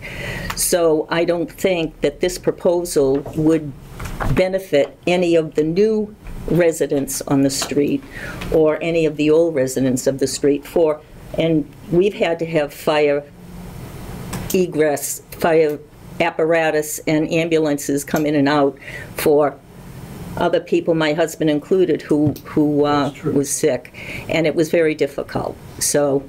So I don't think that this proposal would benefit any of the new residents on the street or any of the old residents of the street for, and we've had to have fire egress, fire apparatus and ambulances come in and out for other people, my husband included, who, who uh, was sick, and it was very difficult. So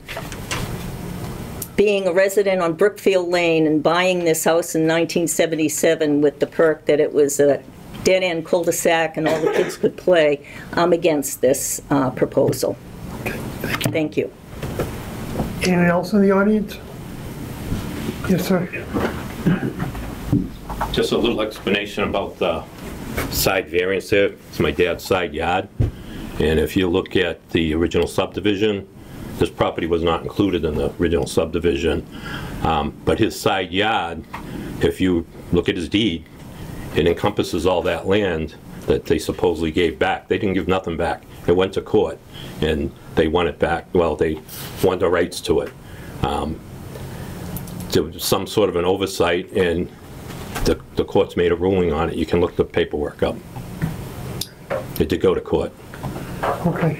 being a resident on Brookfield Lane and buying this house in 1977 with the perk that it was a dead-end cul-de-sac and all the kids could play, I'm against this uh, proposal. Thank you. Anyone else in the audience? Yes, sir. Just a little explanation about the side variance there. It's my dad's side yard. And if you look at the original subdivision, this property was not included in the original subdivision. Um, But his side yard, if you look at his deed, it encompasses all that land that they supposedly gave back. They didn't give nothing back. It went to court, and they won it back. Well, they won the rights to it. Um, There was some sort of an oversight, and the the court's made a ruling on it. You can look the paperwork up. It did go to court. Okay.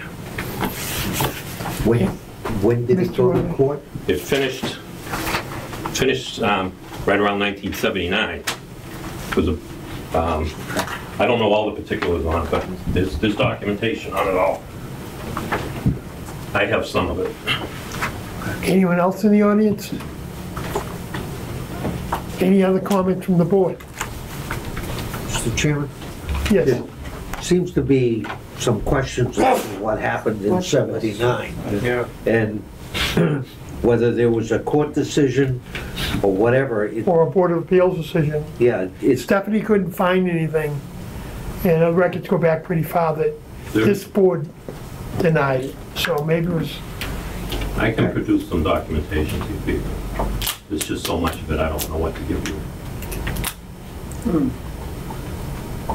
When, when did it go to court? It finished, finished um, right around 1979. It was a, um, I don't know all the particulars on it, but there's, there's documentation on it all. I have some of it. Anyone else in the audience? Any other comment from the board? Mr. Chairman? Yes. Seems to be some questions as to what happened in 79. Yeah. And whether there was a court decision or whatever, it- Or a Board of Appeals decision. yeah, it's, Stephanie couldn't find anything, and the records go back pretty far that this board denied it. So maybe it was, I can produce some documentation to you people. There's just so much of it, I don't know what to give you.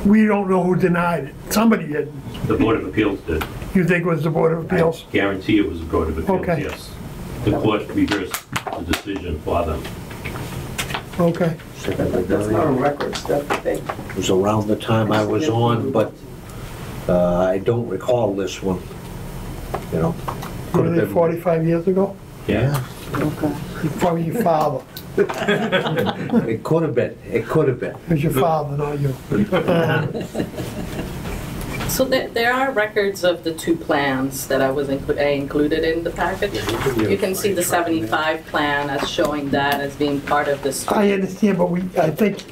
we don't know who denied it. Somebody did. The Board of Appeals did. You think it was the Board of Appeals? Guarantee it was the Board of Appeals, Okay. yes. The court reversed the decision for them. Okay. That's not a record, It was around the time I was on, but uh, I don't recall this one, you know. Could have Nearly been- 45 years ago? Yeah. Probably your father. It could have been, it could have been. It was your father, not you. Uh, So there, there are records of the two plans that I was inclu- I included in the package. You can see the 75 plan as showing that as being part of this. I understand, but we, I think,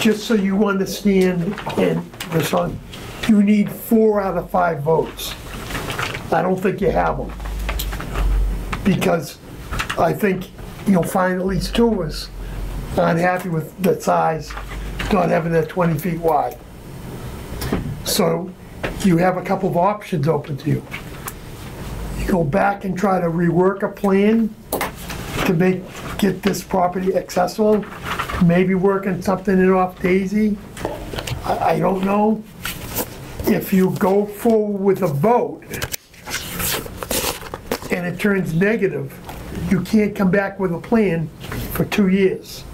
just so you understand, and this on, you need four out of five votes. I don't think you have them. Because I think you'll find at least two of us unhappy with the size, not having that 20 feet wide. So you have a couple of options open to you. You go back and try to rework a plan to make, get this property accessible, maybe working something in off Daisy. I, I don't know. If you go forward with a vote it turns negative, you can't come back with a plan for two years.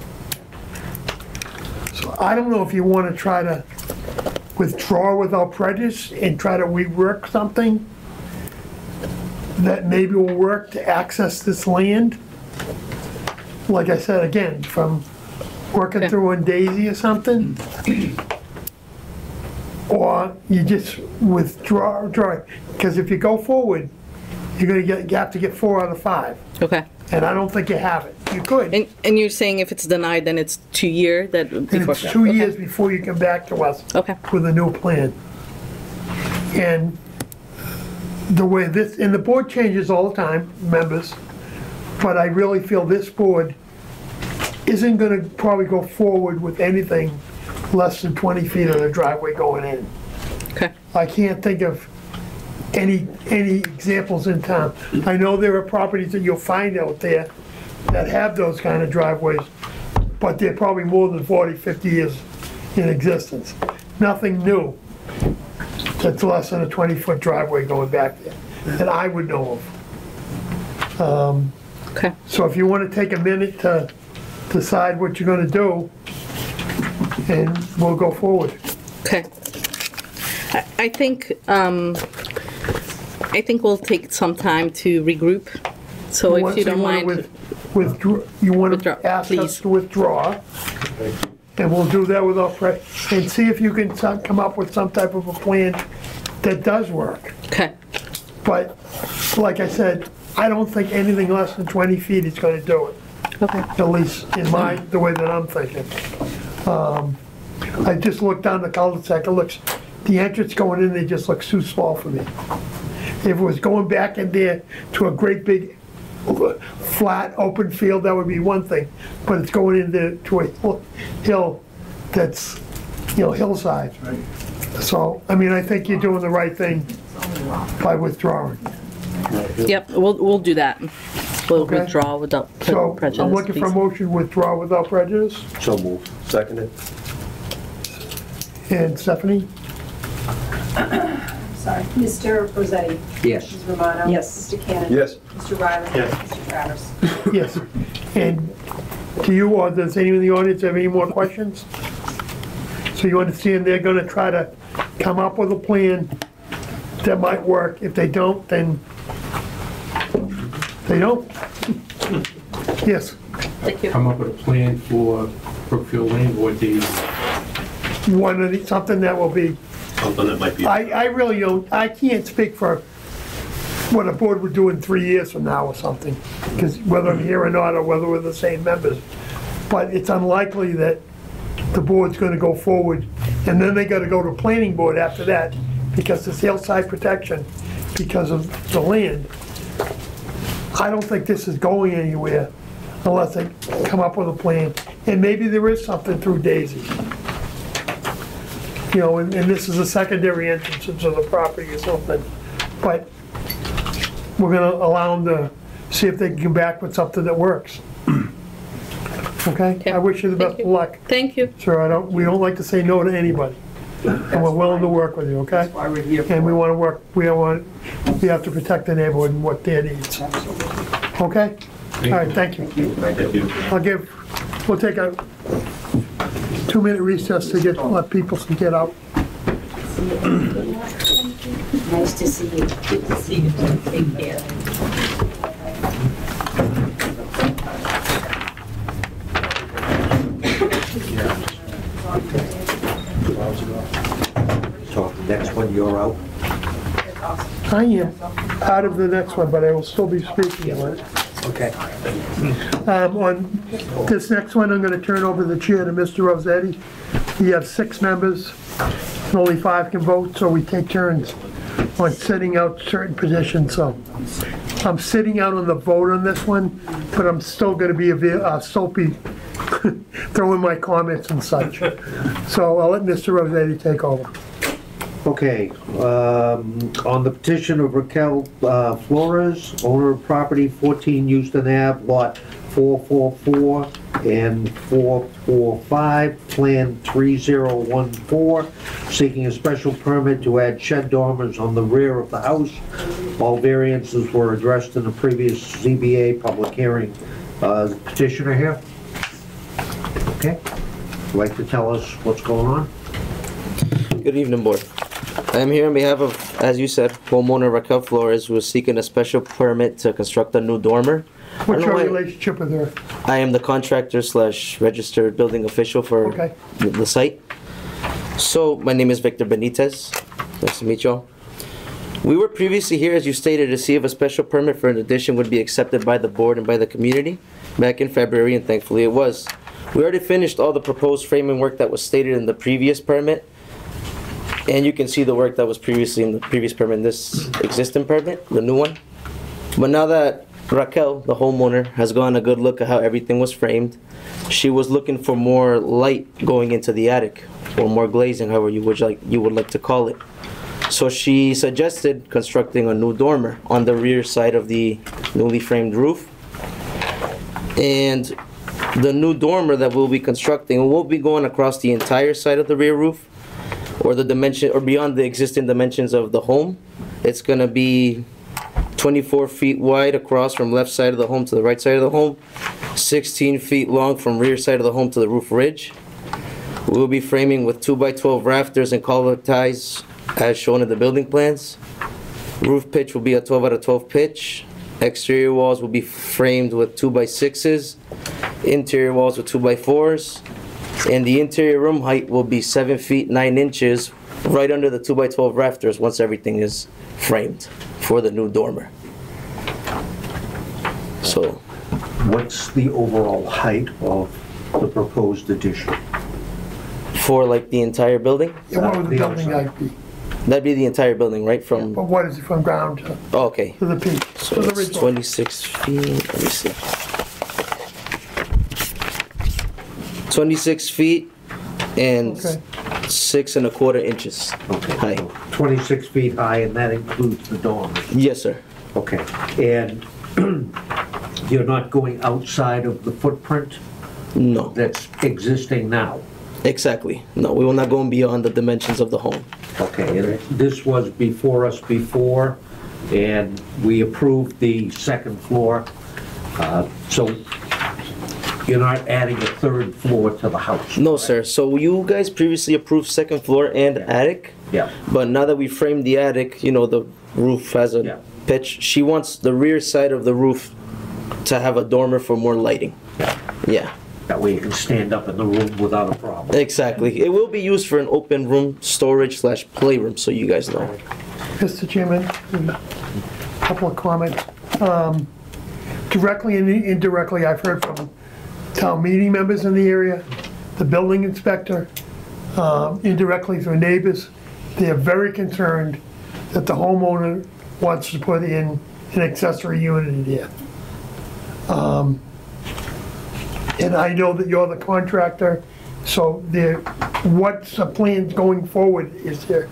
So I don't know if you want to try to withdraw without prejudice and try to rework something that maybe will work to access this land. Like I said, again, from working through on Daisy or something. Or you just withdraw, withdraw, because if you go forward, you're gonna get, you have to get four out of five, Okay. and I don't think you have it. You could, And, and you're saying if it's denied, then it's two year that and before? it's two Okay. years before you come back to us. Okay. with a new plan. And the way this, and the board changes all the time, members, but I really feel this board isn't gonna probably go forward with anything less than 20 feet of the driveway going in. Okay. I can't think of any, any examples in town. I know there are properties that you'll find out there that have those kind of driveways, but they're probably more than 40, 50 years in existence. Nothing new that's less than a 20-foot driveway going back there, that I would know of. Um, Okay. So if you want to take a minute to decide what you're going to do, and we'll go forward. Okay. I, I think, um, I think we'll take some time to regroup. So if want- you so don't wanna mind, with- Withdraw, you want Withdraw, to ask us please. to withdraw, and we'll do that without, pre- and see if you can some- come up with some type of a plan that does work. okay, But, like I said, I don't think anything less than 20 feet is gonna do it. Okay. At least in my, the way that I'm thinking. Um, I just looked down the cul-de-sac, it looks, the entrance going in there just looks too small for me. If it was going back in there to a great big, flat, open field, that would be one thing. But it's going into, to a hill- hill that's, you know, hillside. So, I mean, I think you're doing the right thing by withdrawing. yep, we'll, we'll do that. We'll Okay. withdraw without pre- So prejudice. I'm looking for a please. motion withdraw without prejudice. So moved. Seconded. And Stephanie? Sorry. Mr. Rosetti? Yes. Mrs. Romano? Yes. Mr. Cannon? Yes. Mr. Riley? Yes. Mr. Travis? Yes. And do you, or does anyone in the audience have any more questions? So you understand they're gonna try to come up with a plan that might work. If they don't, then they don't. Yes, Thank you. Come up with a plan for Brookfield Lane, what the, one of the, something that will be Something that might be. I, I really don't, I can't speak for what a board would do in three years from now or something, because whether I'm here or not, or whether we're the same members. But it's unlikely that the board's gonna go forward, and then they gotta go to planning board after that, because it's hillside protection, because of the land. I don't think this is going anywhere unless they come up with a plan, and maybe there is something through Daisy you know, and, and this is a secondary entrance into the property or something. But we're gonna allow them to see if they can come back with something that works. Okay? I wish you the best of luck. Thank you. Sure, I don't, we don't like to say no to anybody. And we're willing to work with you, okay? That's Why we're here. And we wanna work, we want, we have to protect the neighborhood and what their needs. Okay? All right, thank you. Thank you. I'll give, we'll take a two-minute recess to get, let people can get out. Nice to see you. Good to see you. Take care. So next one, you're out. I am out of the next one, but I will still be speaking on it. Okay. Um, On this next one, I'm gonna turn over the chair to Mr. Rosetti. We have six members, and only five can vote, so we take turns on sitting out certain positions, so I'm sitting out on the vote on this one, but I'm still gonna be, avail- uh, still be throwing my comments and such. So I'll let Mr. Rosetti take over. Okay, um, on the petition of Raquel uh, Flores, owner of property 14 Houston Ave, lot 444 and 445, Plan 3014, seeking a special permit to add shed dormers on the rear of the house. All variances were addressed in the previous ZBA public hearing. Uh, Petitioner here? Okay, like to tell us what's going on? Good evening, board. I am here on behalf of, as you said, homeowner Raquel Flores, who is seeking a special permit to construct a new dormer. I What's your why- relationship with her? I am the contractor slash registered building official for Okay. the- the site. So, my name is Victor Benitez. Nice to meet you all. We were previously here, as you stated, to see if a special permit for an addition would be accepted by the board and by the community back in February, and thankfully it was. We already finished all the proposed framing work that was stated in the previous permit. And you can see the work that was previously in the previous permit, this existing permit, the new one. But now that Raquel, the homeowner, has gotten a good look at how everything was framed, she was looking for more light going into the attic, or more glazing, however you would like, you would like to call it. So she suggested constructing a new dormer on the rear side of the newly framed roof. And the new dormer that we'll be constructing will be going across the entire side of the rear roof, or the dimension, or beyond the existing dimensions of the home. It's gonna be 24 feet wide across from left side of the home to the right side of the home, 16 feet long from rear side of the home to the roof ridge. We'll be framing with 2 by 12 rafters and collar ties as shown in the building plans. Roof pitch will be a 12 out of 12 pitch. Exterior walls will be framed with 2 by 6s. Interior walls with 2 by 4s. And the interior room height will be 7 feet 9 inches right under the 2 by 12 rafters once everything is framed for the new dormer. So, What's the overall height of the proposed addition? for like the entire building? Yeah, what would the The building height be? That'd be the entire building, right? From, But what is it from ground to, oh, okay. to the peak? So To the it's ridge line? 26 feet, let me see. 26 feet and Okay. six and a quarter inches Okay, high. 26 feet high, and that includes the dormer. Yes, sir. Okay, and you're not going outside of the footprint No, that's existing now? exactly. No, we will not go beyond the dimensions of the home. Okay, and this was before us before, and we approved the second floor. Uh, So you're not adding a third floor to the house? No, sir. So you guys previously approved second floor and attic, Yeah, but now that we framed the attic, you know, the roof has Yeah. a pitch. She wants the rear side of the roof to have a dormer for more lighting. Yeah. that way you can stand up in the room without a problem. Exactly. It will be used for an open room storage slash playroom, so you guys know. Mr. Chairman, a couple of comments. Um, Directly and indirectly, I've heard from town meeting members in the area, the building inspector, um, indirectly through neighbors. They are very concerned that the homeowner wants to put in an accessory unit in. Um, And I know that you're the contractor, so what's the plans going forward? Is there,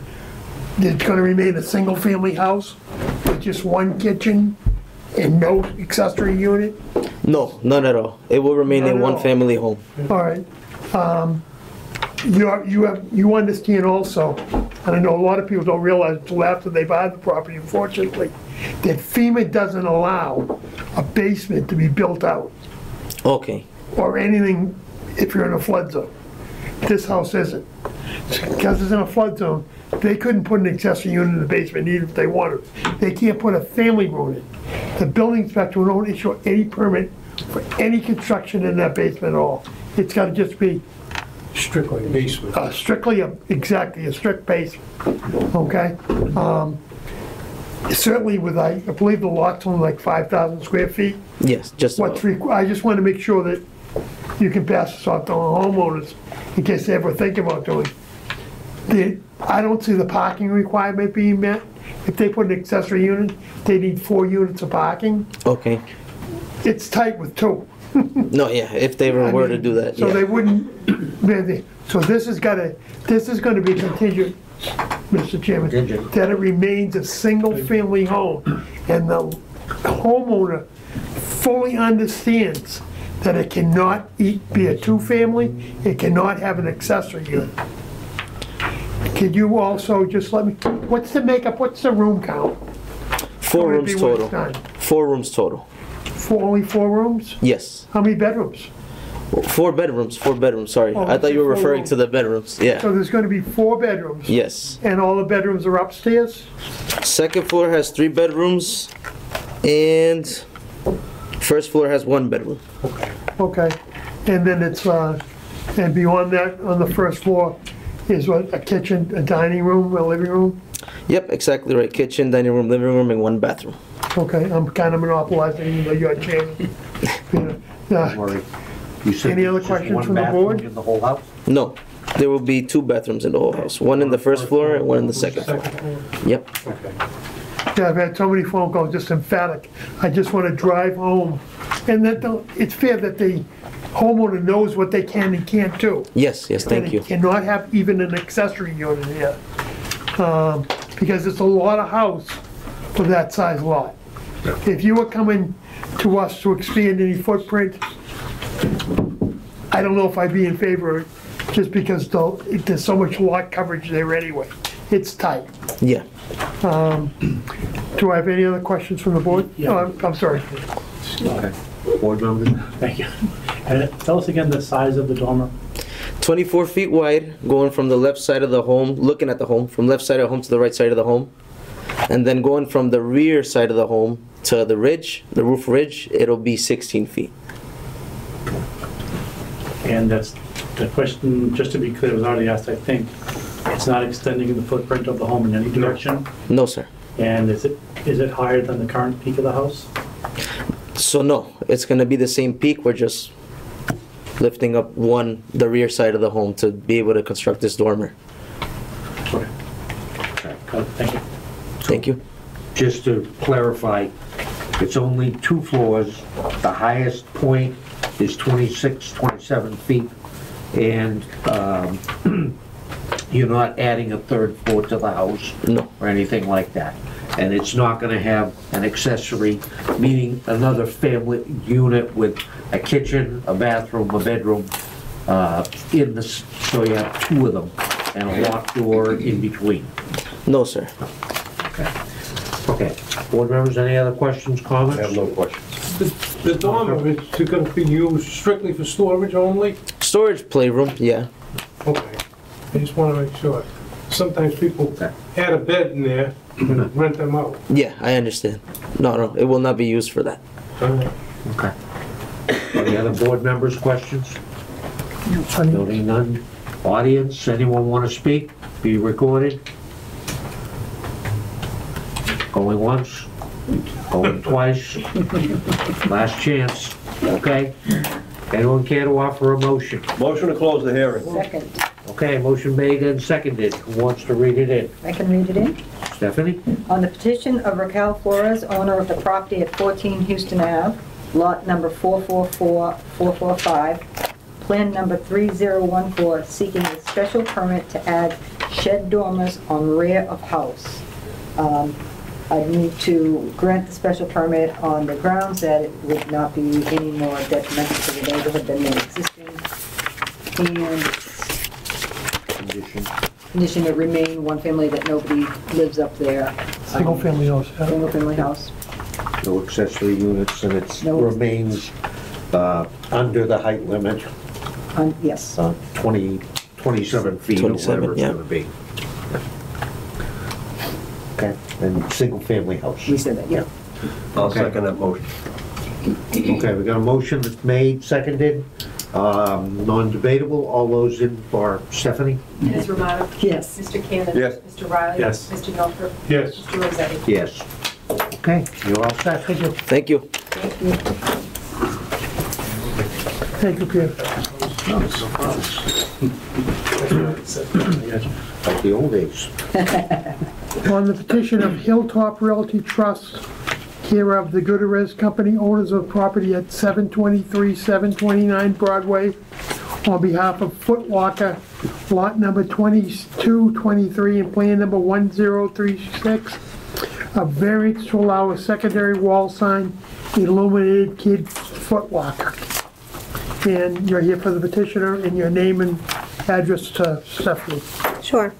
it's gonna remain a single-family house with just one kitchen and no accessory unit? No, none at all. It will remain Not a at all. one-family home. All right. Um, You are, you have, you understand also, and I know a lot of people don't realize until after they buy the property, unfortunately, that FEMA doesn't allow a basement to be built out Okay. or anything if you're in a flood zone. This house isn't. Because it's in a flood zone, they couldn't put an accessory unit in the basement even if they wanted. They can't put a family room in. The building inspector won't issue any permit for any construction in that basement at all. It's gotta just be Strictly a basement. uh, strictly, a- exactly, a strict basement, okay? Um, Certainly with, I I believe the lot's only like 5,000 square feet. Yes, just What's, about. requ- I just want to make sure that you can pass this on to homeowners in case they ever think about doing. The, I don't see the parking requirement being met. If they put an accessory unit, they need four units of parking. Okay. It's tight with two. No, yeah, if they I were to mean, do that, So they yeah. wouldn't, really- so this is gotta, this is gonna be contingent, Mr. Chairman, Contingent. that it remains a single-family home, and the homeowner fully understands that it cannot eat, be a two-family, it cannot have an accessory unit. Could you also just let me, what's the makeup, what's the room count? Four Would it rooms be when it's total. done? Four rooms total. Four, only four rooms? Yes. How many bedrooms? Four bedrooms, four bedrooms, sorry. Oh, I thought you were four referring to the bedrooms, yeah. So there's gonna be four bedrooms? Yes. And all the bedrooms are upstairs? Second floor has three bedrooms, and first floor has one bedroom. Okay. Okay. And then it's, uh, and beyond that, on the first floor, is what, a kitchen, a dining room, a living room? Yep, exactly right. Kitchen, dining room, living room, and one bathroom. Okay, I'm kind of monopolizing, even though you're chairman. Yeah. Worry. You said Any other there's just questions one from the bathroom board? In the whole house? No, there will be two bathrooms in the whole house. One in the first floor and one in the second floor. Yep. Yeah, I've had so many phone calls, just emphatic. I just want to drive home. And that, don't- it's fair that the homeowner knows what they can and can't do. Yes, yes, thank you. Cannot have even an accessory unit here. Um, Because it's a lot of house for that size lot. If you were coming to us to expand any footprint, I don't know if I'd be in favor, of it, just because though, there's so much lot coverage there anyway. It's tight. Yeah. Um, Do I have any other questions from the board? No, I'm, I'm sorry. Okay. Board members? Thank you. And tell us again the size of the dormer. 24 feet wide, going from the left side of the home, looking at the home, from left side of the home to the right side of the home. And then going from the rear side of the home to the ridge, the roof ridge, it'll be 16 feet. And that's, the question, just to be clear, was already asked, I think. It's not extending the footprint of the home in any direction? No, sir. And is it, is it higher than the current peak of the house? So no, it's gonna be the same peak, we're just lifting up one, the rear side of the home to be able to construct this dormer. Okay. Got it. Thank you. Thank you. Just to clarify, it's only two floors. The highest point is 26, 27 feet. And um, you're not adding a third floor to the house? No. Or anything like that? And it's not gonna have an accessory, meaning another family unit with a kitchen, a bathroom, a bedroom, uh, in this, so you have two of them, and a locked door in between? No, sir. Okay. Okay, board members, any other questions, comments? I have no questions. The the dormer, is it gonna be used strictly for storage only? Storage playroom, yeah. Okay, I just wanna make sure. Sometimes people add a bed in there and rent them out. Yeah, I understand. No, no, it will not be used for that. Okay. Any other board members' questions? Noting none. Audience, anyone want to speak? Be recorded? Going once? Going twice? Last chance, okay? Anyone care to offer a motion? Motion to close the hearing. Second. Okay, motion made and seconded. Who wants to read it in? I can read it in. Stephanie? On the petition of Raquel Flores, owner of the property at 14 Houston Ave, lot number 444445, plan number 3014, seeking a special permit to add shed dormers on rear of house. Um, I need to grant the special permit on the grounds that it would not be any more detrimental to the neighborhood than the existing. And Condition. Condition it remain one family that nobody lives up there. Single-family house. yeah. Single-family house. No accessory units, and it No. remains uh, under the height limit, Um, Yes. uh, 20, 27 feet or 27, whatever it's yeah. gonna be. Okay, and single-family house. We said that, yeah. I'll Okay. second that motion. Okay, we got a motion that's made, seconded, um, non-debatable. All those in for Stephanie? Ms. Romano? Yes. Mr. Cannon? Yes. Mr. Riley? Yes. Mr. Norfolk? Yes. Mr. Rosetti? Yes. Okay, you're all set. Thank you. Thank you. Thank you, Peter. Like the old days. On the petition of Hilltop Realty Trust, care of the Gooderez Company, owners of property at 723, 729 Broadway, on behalf of Foot lot number 2223 and plan number 1036, a variance to allow a secondary wall sign, illuminated kid Foot. And you're here for the petitioner, and your name and address to Stephanie. Sure.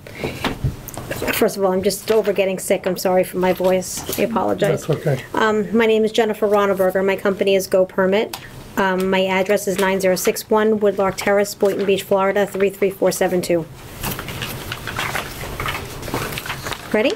First of all, I'm just over getting sick. I'm sorry for my voice. I apologize. That's okay. Um, my name is Jennifer Ronneberger. My company is Go Permit. Um, My address is 9061 Woodlark Terrace, Boynton Beach, Florida, 33472. Ready?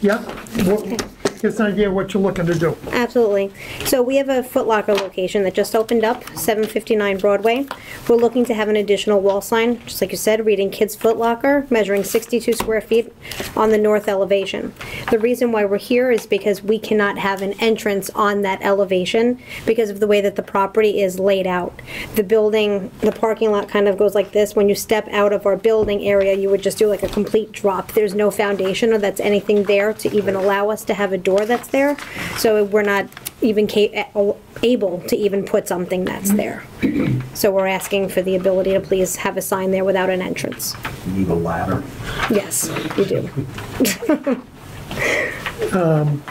Yep. What- Give us an idea what you're looking to do. Absolutely. So we have a Foot Locker location that just opened up, 759 Broadway. We're looking to have an additional wall sign, just like you said, reading Kids Foot Locker, measuring 62 square feet on the north elevation. The reason why we're here is because we cannot have an entrance on that elevation because of the way that the property is laid out. The building, the parking lot kind of goes like this. When you step out of our building area, you would just do like a complete drop. There's no foundation or that's anything there to even allow us to have a door that's there. So we're not even ca- able to even put something that's there. So we're asking for the ability to please have a sign there without an entrance. You Need a ladder. Yes, we do. Um,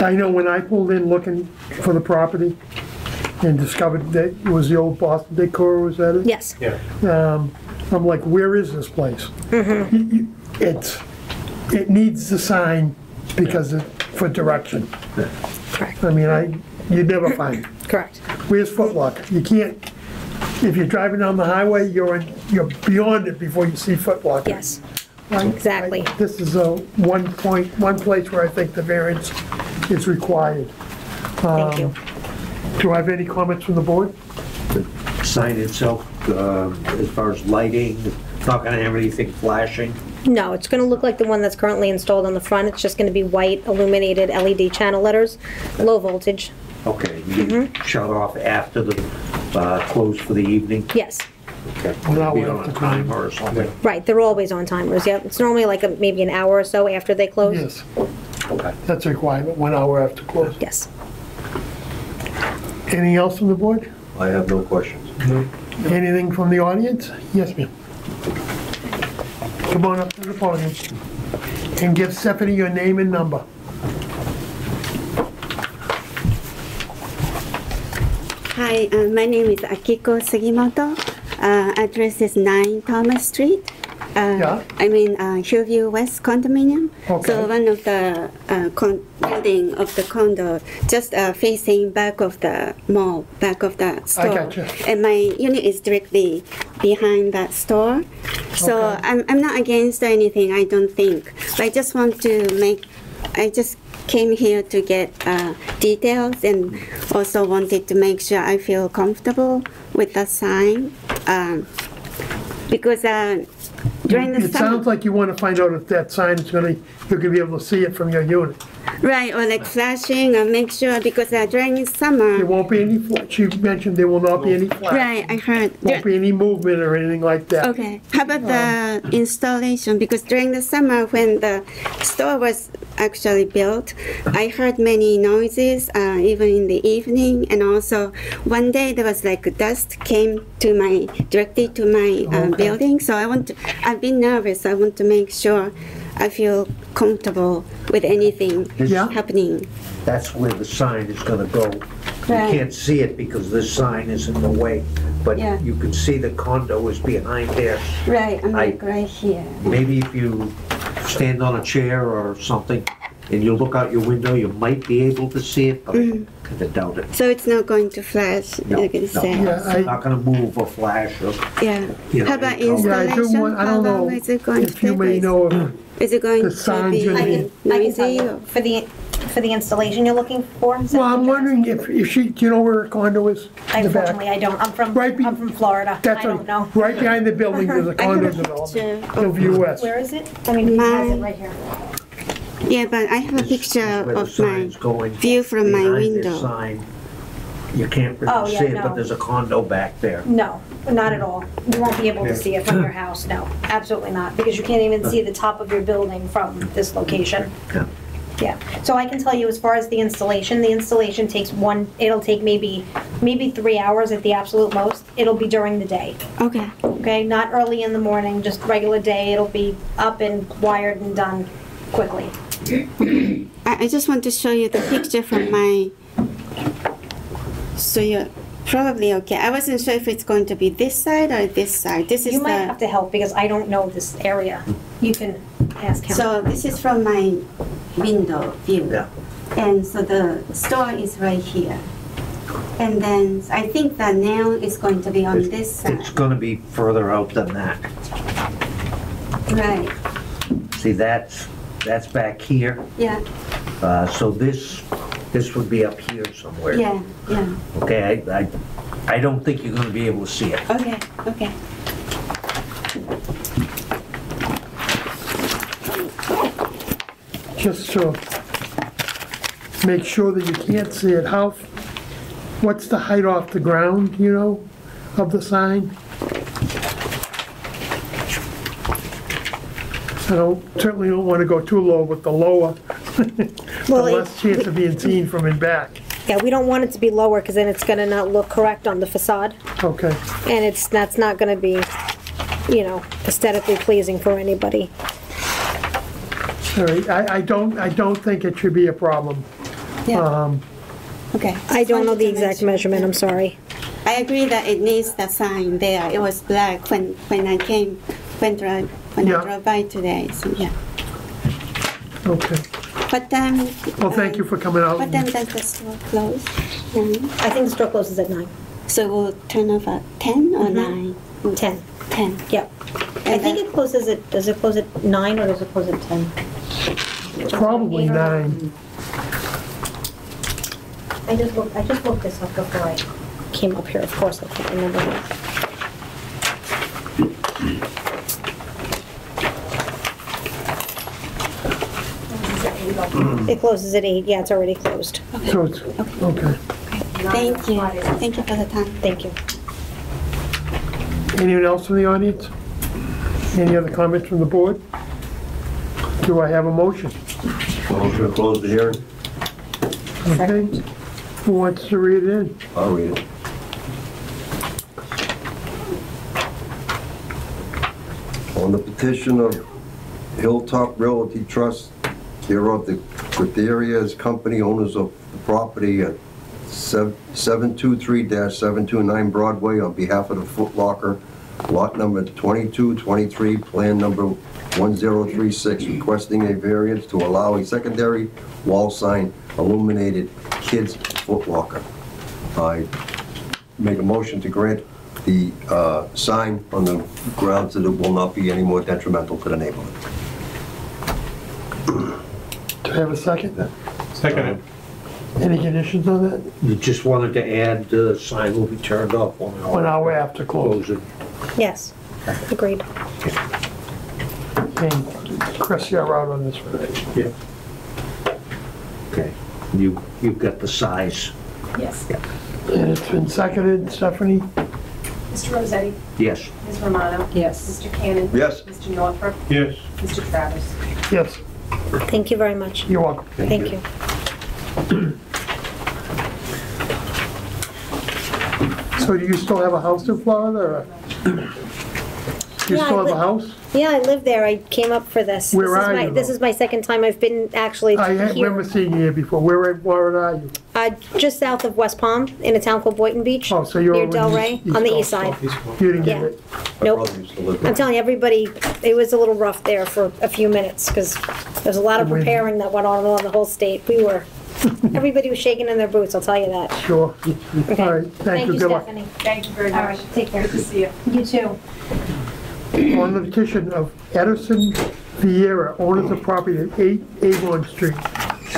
I know when I pulled in looking for the property and discovered that it was the old Boston Decor, was that it? Yes. Yeah. Um, I'm like, where is this place? Mm-hmm. You- you- It's, it needs the sign because of, for direction. Correct. I mean, I, you'd never find it. Correct. Where's Foot Locker? You can't, if you're driving down the highway, you're, in- you're beyond it before you see Foot Locker. Yes. I- Exactly. I- This is a one point, one place where I think the variance is required. Thank you. Um, Do I have any comments from the board? The sign itself, uh, as far as lighting, it's not gonna have anything flashing. No, it's gonna look like the one that's currently installed on the front. It's just gonna be white illuminated LED channel letters, low voltage. Okay, you shut off after the, uh, close for the evening? Yes. Okay, One hour Be on a after timer or something? Right, they're always on timers, yep. It's normally like a, maybe an hour or so after they close. Yes, Okay. that's a requirement, one hour after close. Yes. Anything else from the board? I have no questions. Anything from the audience? Yes, ma'am. Come on up to the podium and give Stephanie your name and number. Hi, uh, my name is Akiko Sugimoto. Uh, address is 9 Thomas Street. Uh, Yeah. I mean uh, Hillview West condominium. Okay. So one of the uh, con- building of the condo just uh, facing back of the mall, back of the store. I gotcha. And my unit is directly behind that store. So Okay. I'm, I'm not against anything, I don't think. But I just want to make, I just came here to get uh, details and also wanted to make sure I feel comfortable with the sign. Um, because uh, during the It summer, sounds like you want to find out if that sign is gonna, you're gonna be able to see it from your unit. Right, or like flashing, or make sure because uh, during the There summer, won't be any, fla- she mentioned there will not be any flash. right, I heard. Won't be any movement or anything like that. Okay. How about the installation? Because during the summer, when the store was actually built, I heard many noises, uh, even in the evening. And also, one day there was like dust came to my directly to my uh, building. So I want to. I've been nervous. I want to make sure I feel comfortable with anything Yeah. happening. That's where the sign is gonna go. You Right. can't see it because this sign is in the way, but Yeah. you can see the condo is behind there. Right. I'm I- like right here. Maybe if you stand on a chair or something and you look out your window, you might be able to see it, but mm-hmm. I kinda doubt it. So it's not going to flash. No, you can no, say. Yeah, I- it's not gonna move or flash or, Yeah. you know, How about it goes- Yeah, I installation? want, I How don't long know is it going to if you take? may place? know if Is it going the to sign's be gonna I can noisy? you, or- for the, for the installation you're looking for? Well, I'm you're wondering if, if she, do you know where her condo is? In? Unfortunately, I don't. I'm from, Right be- I'm from Florida. I That's don't know. right, right behind the building, there's a I have condo development, Of Hillview West. Where is it? I mean, he has it right here. Yeah, but I have a picture of my view from my Behind this window. sign, You can't Oh, really yeah, see it, no. but there's a condo back there. No, not at all. You won't be able to see it from your house, no, absolutely not, because you can't even see the top of your building from this location. Yeah. Yeah, so I can tell you as far as the installation, the installation takes one, it'll take maybe, maybe three hours at the absolute most. It'll be during the day, Okay. okay? Not early in the morning, just regular day. It'll be up and wired and done quickly. I, I just want to show you the picture from my. So you're probably okay. I wasn't sure if it's going to be this side or this side. This is You might the. have to help because I don't know this area. You can ask him. So this is from my window view. Yeah. And so the store is right here. And then I think the nail is going to be on this side. It's gonna be further out than that. Right, See, that's, that's back here. yeah, Uh, so this, this would be up here somewhere. yeah, yeah. Okay, I, I, I don't think you're gonna be able to see it. Okay, okay. just to make sure that you can't see it, how, what's the height off the ground, you know, of the sign? I don't, certainly don't want to go too low, but the lower, the Well, it- less chance of being seen from in back. Yeah, we don't want it to be lower because then it's gonna not look correct on the facade. Okay, And it's, that's not gonna be, you know, aesthetically pleasing for anybody. all right, I, I don't, I don't think it should be a problem. Yeah. Um, Okay. I don't know the Just wanted to exact measurement, I'm sorry. I agree that it needs the sign there. It was black when, when I came, when drive, when Yeah. I drove by today, so yeah. Okay, What time? well, thank you for coming out. What time does the store close? Nine? I think the store closes at nine. So we'll turn off at ten or Mhm. nine? Ten. Ten. Yep. I think it closes at, does it close at nine or does it close at ten? Probably nine. I just looked, I just looked this up before I came up here, of course, I can't remember. It closes at eight, yeah, it's already closed. So it's, okay. Thank you. Thank you for the time. Thank you. Anyone else from the audience? Any other comments from the board? Do I have a motion? Motion to close the hearing? Okay. Who wants to read it in? I'll read it. On the petition of Hilltop Realty Trust, thereof the Quaterias Company owners of the property at 723-729 Broadway on behalf of the Foot Locker, lot number 2223, plan number 1036, requesting a variance to allow a secondary wall sign illuminated Kids Foot Locker. I make a motion to grant the uh, sign on the grounds that it will not be any more detrimental to the neighborhood. Do I have a second? Second. Any conditions on that? You just wanted to add, the sign will be turned off one hour. One hour after close. Closing. Yes, agreed. And Chris, you're out on this one. Yeah. Okay, you, you've got the size. Yes. And it's been seconded, Stephanie? Mr. Rosetti? Yes. Ms. Romano? Yes. Mr. Cannon? Yes. Mr. Northrup? Yes. Mr. Travis? Yes, Thank you very much. you're welcome. Thank you. So do you still have a house in Florida, or? You Yeah, I still have li- a house? Yeah, I live there. I came up for this. Where This is are my- you, This though? is my second time I've been actually I had- remember here. seeing you here before. Where in Florida are you? Uh, just south of West Palm, in a town called Boynton Beach. Oh, so you're Near over Del east- Rey, east on the coast, east side. You didn't get Yeah. it? Nope. brother used to live I'm telling you, everybody, it was a little rough there for a few minutes, because there's a lot of Wait. preparing that went on in the whole state. We were, everybody was shaking in their boots, I'll tell you that. Sure. Okay. All right, thank you, good luck. Stephanie. Thank you very much. right, take care. Good to see you. You too. On the petition of Edison Vieira, owners of property at 8 Avon Street,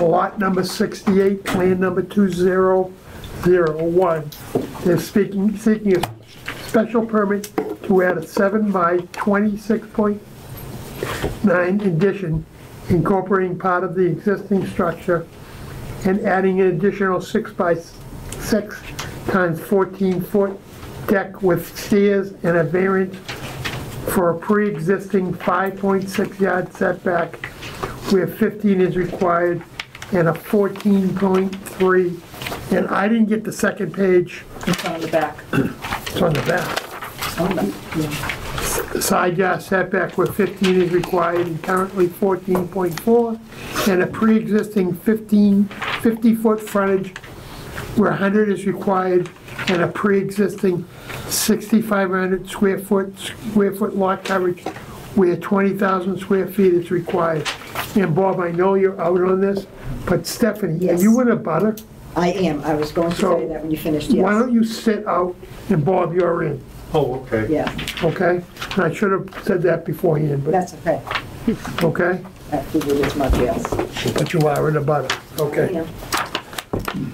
lot number 68, plan number 2001. They're speaking, seeking a special permit to add a 7 by 26.9 addition incorporating part of the existing structure and adding an additional 6 by 6 times 14 foot deck with stairs and a variance for a pre-existing 5.6 yard setback where 15 is required and a 14.3. And I didn't get the second page. It's on the back. It's on the back. On the- yeah. Side yard setback where 15 is required and currently 14.4. And a pre-existing 15, 50-foot frontage where 100 is required and a pre-existing 6,500 square foot, square foot lot coverage where 20,000 square feet is required. And Bob, I know you're out on this, but Stephanie, are you an abutter? I am, I was going to So, say that when you finished, Why don't you sit out and Bob, you're in, Oh, okay. Yeah, okay? And I should have said that beforehand, but, that's okay. okay? I figured as much, yes. But you are an abutter, okay? Yeah.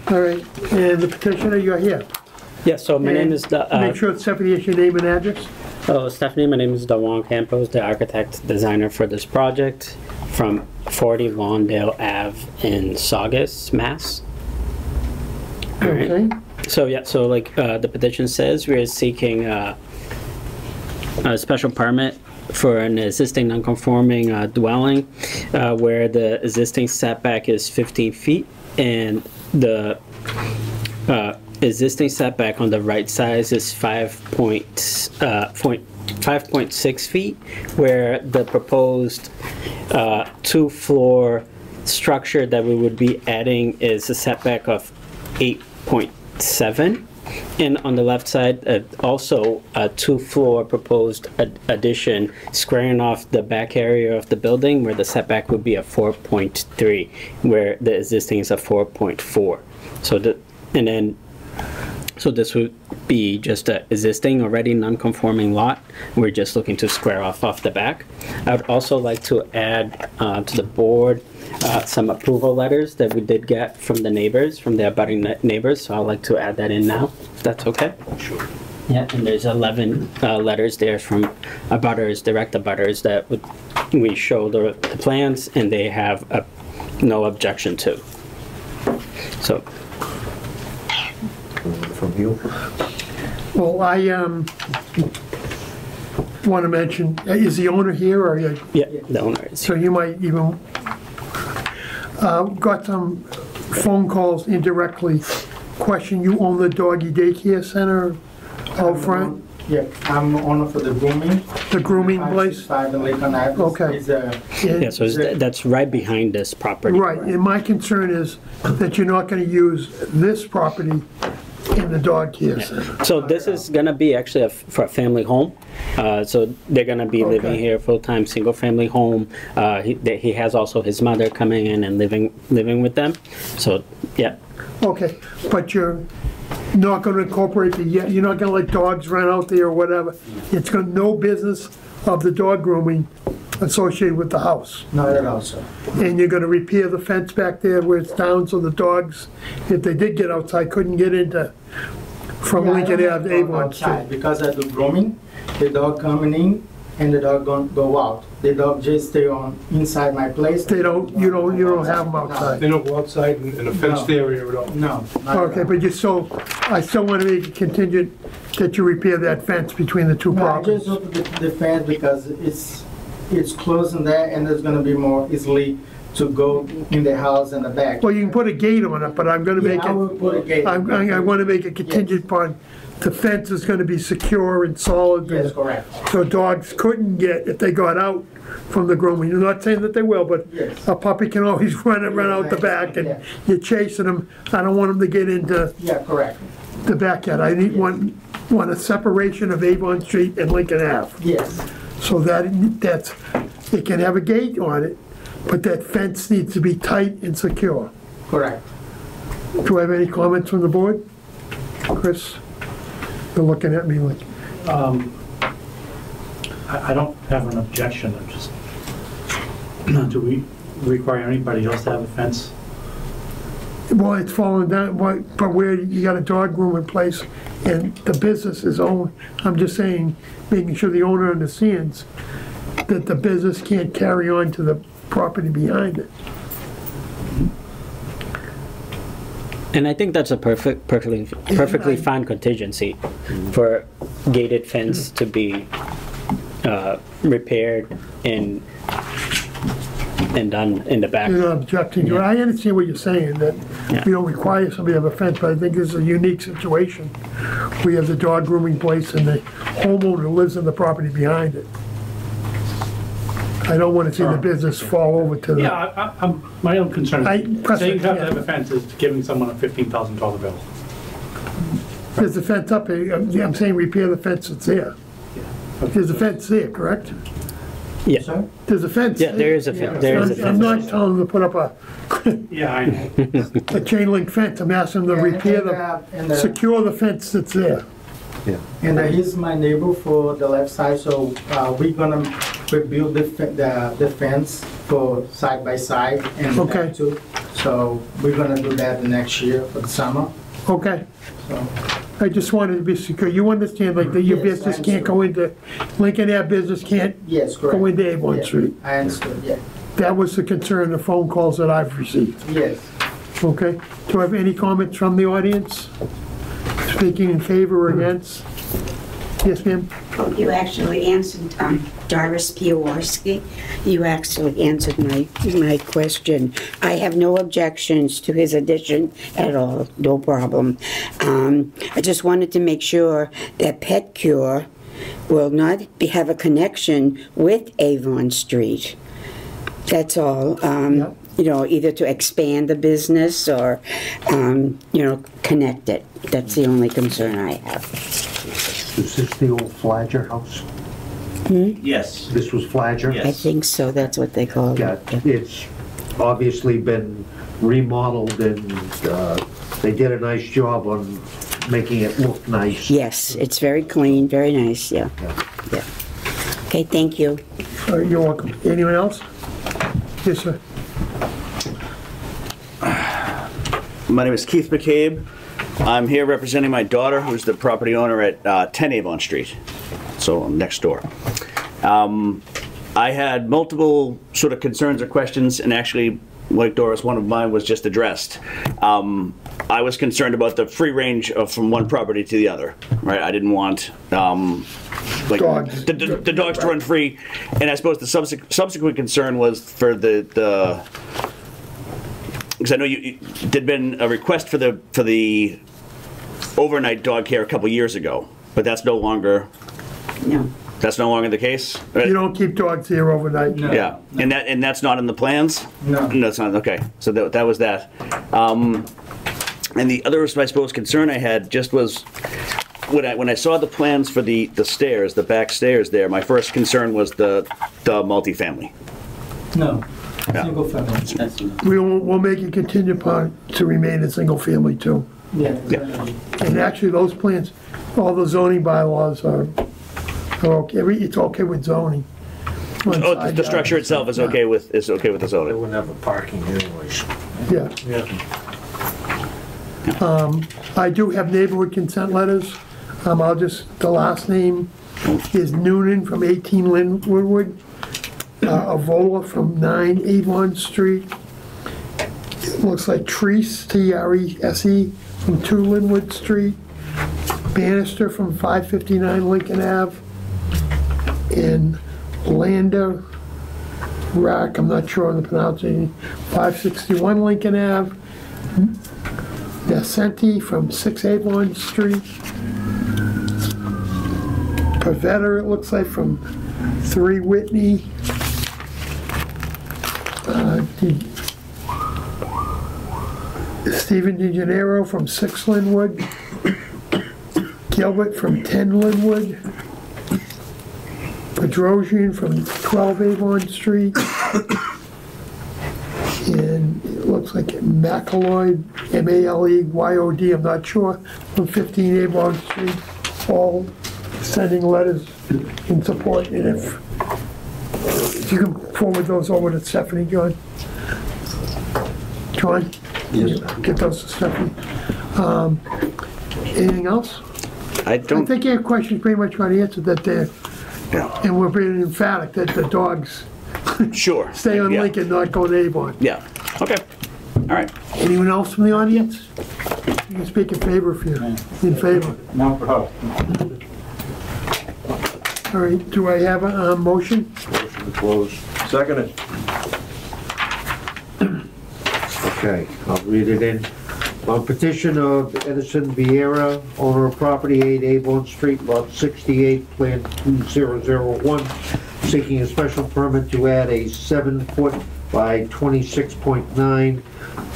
All right, and the petitioner, you're here. Yeah, so my name And is, Da- uh, Make sure Stephanie has your name and address. oh, Stephanie, my name is Dawang Campos, the architect designer for this project from 40 Lawndale Ave in Saugus, Mass. All right. Okay, So, yeah, so like uh, the petition says, we are seeking uh, a special permit for an existing non-conforming uh, dwelling uh, where the existing setback is 15 feet and the uh, existing setback on the right side is 5 point, uh, point, 5.6 feet, where the proposed uh, two-floor structure that we would be adding is a setback of 8.7. And on the left side, uh, also a two-floor proposed ad- addition squaring off the back area of the building where the setback would be a 4.3, where the existing is a 4.4. So the, and then so this would be just a existing already non-conforming lot. We're just looking to square off off the back. I would also like to add uh, to the board uh, some approval letters that we did get from the neighbors, from the abutting neighbors. So I'd like to add that in now, if that's okay. Sure. Yeah, and there's 11 uh, letters there from abutters, direct abutters that would, we show the, the plans and they have a, no objection to. So From you? well, I, um, want to mention, uh, is the owner here, or you? Yeah, the owner is. So you might even, uh, got some phone calls indirectly, question, you own the doggy daycare center out front? Yeah, I'm the owner for the grooming. The grooming place? Five and Lincoln Ave. Okay. It's a, Yeah, so it's- that's right behind this property. Right, and my concern is that you're not gonna use this property in the dog care center. So this is gonna be actually a f- for a family home. Uh, so they're gonna be living here, full-time, single-family home. Uh, he, that he has also his mother coming in and living, living with them. So, yeah, Okay, but you're not gonna incorporate the, you're not gonna let dogs run out there or whatever. It's gonna, no business of the dog grooming associated with the house. not at all, sir. And you're gonna repair the fence back there where it's down so the dogs, if they did get outside, couldn't get into, from Yeah, I Lincoln don't Ave, have dog Avon outside Street. Because I do grooming, the dog coming in and the dog gon go out. The dog just stay on inside my place. They don't, you don't, you don't have them outside. They don't go outside in in a fenced area at all? No. not at Okay, all. but you still, I still wanna make it contingent that you repair that fence between the two No, I properties. just opened the, the fence because it's, it's closed in there and it's gonna be more easily to go in the house and the back. Well, you can put a gate on it, but I'm gonna Yeah, make I will put a it, gate. I'm, I I wanna make it contingent upon the fence is gonna be secure and solid. Yes, correct. So dogs couldn't get, if they got out from the grooming, you're not saying that they will, but Yes. a puppy can always run, and run out the back and you're chasing them. I don't want them to get into Yeah, correct. the backyard. I need one, want a separation of Avon Street and Lincoln Ave. Yes. So that, that's, it can have a gate on it, but that fence needs to be tight and secure. Correct. Do I have any comments from the board? Chris? You're looking at me like, Um, I, I don't have an objection, I'm just, do we require anybody else to have a fence? well, it's falling down, why- but where you got a dog room in place and the business is owned, I'm just saying, making sure the owner understands that the business can't carry on to the property behind it. and I think that's a perfect, perfectly, perfectly fine contingency for gated fence to be uh, repaired and and done in the back. You're not objecting to it. I understand what you're saying, that we don't require somebody to have a fence, but I think this is a unique situation. We have the dog grooming place and the homeowner lives in the property behind it. I don't want to see the oh. business fall over to the. Yeah, I, I- I'm, my own concern, I- is saying you have to have a fence is giving someone a fifteen thousand dollar bill. There's a fence up uh, there, I'm I'm saying repair the fence that's there. There's a fence there, correct? Yeah. Sorry? There's a fence. Yeah, there is a fence, there is a I'm- I'm fence. not telling them to put up a, Yeah, I know. a chain link fence, I'm asking them to Yeah, repair and, uh, and, the, uh, secure the fence that's there. Yeah. And uh, he's my neighbor for the left side, so uh, we're gonna rebuild the, fe- the the fence for side by side and the Okay. too. So we're gonna do that the next year for the summer. Okay. So I just wanted to be secure, you understand, like, that your Yes, I business can't go into, Lincoln Ave business can't yes, correct. go into Avon Yeah, Street. I understood. Yeah. That was the concern, the phone calls that I've received. Yes. Okay, do I have any comments from the audience? Speaking in favor or against? Yes, ma'am? You actually answered, um, Doris Piowarski, you actually answered my, my question. I have no objections to his addition at all, no problem. Um, I just wanted to make sure that Pet Cure will not be, have a connection with Avon Street. That's all. Um, you know, either to expand the business or, um, you know, connect it. That's the only concern I have. Is this the old Flagger house? Yes. This was Flagger? I think so, that's what they call it. Yeah, it's obviously been remodeled and uh, they did a nice job on making it look nice. Yes, it's very clean, very nice, yeah. Yeah. Okay, thank you. Uh, You're welcome. Anyone else? Yes, sir. My name is Keith McCabe. I'm here representing my daughter, who's the property owner at uh, 10 Avon Street, so next door. Um, I had multiple sort of concerns or questions, and actually, like Doris, one of mine was just addressed. Um, I was concerned about the free range of from one property to the other, right? I didn't want, um, like, Dogs. The, the, the dogs to run free, and I suppose the subsequent, subsequent concern was for the, the, because I know you, you- there'd been a request for the, for the overnight dog care a couple years ago, but that's no longer, No. that's no longer the case? You don't keep dogs here overnight. Yeah, and that, and that's not in the plans? No. No, it's not, okay, so that, that was that. Um, and the other, I suppose, concern I had just was, when I, when I saw the plans for the, the stairs, the back stairs there, my first concern was the, the multifamily. No. Yeah. Single family. We will, we'll make it contingent upon to remain a single family too. Yeah. And actually, those plans, all the zoning bylaws are, are okay, it's okay with zoning. Oh, the- the structure itself is okay with, is okay with the zoning? They wouldn't have a parking anyways. Yeah. Um, I do have neighborhood consent letters. Um, I'll just, the last name is Noonan from 18 Linwood, uh, Avola from 9 Avon Street. It looks like Treese, T-R-E-S-E, E, from 2 Linwood Street. Bannister from 559 Lincoln Ave. And Landa Rack, I'm not sure on the pronunciation, 561 Lincoln Ave. Nascenti from 6 Avon Street. Pavetta, it looks like, from 3 Whitney. Uh, Stephen DeGenero from 6 Linwood. Gilbert from 10 Linwood. Pedrosian from 12 Avon Street. And it looks like McAloyd, M-A-L-E-Y-O-D, I'm not sure, from 15 Avon Street, all sending letters in support. And if, if you can forward those over to Stephanie, John. John? Yes. Get those to Stephanie. Um, Anything else? I I don't, I think your question's pretty much got answered, that they're, yeah, and we're being emphatic that the dogs sure. stay on Yeah. Lincoln, not go to Avon. Yeah, okay, all right. Anyone else from the audience? You can speak in favor if you're in favor. No problem. All right, do I have a, uh motion? Motion to close. Second it. Okay, I'll read it in. On petition of Edison Vieira, owner of property 8 Avon Street, lot 68, plan 2001, seeking a special permit to add a 7-foot by 26.9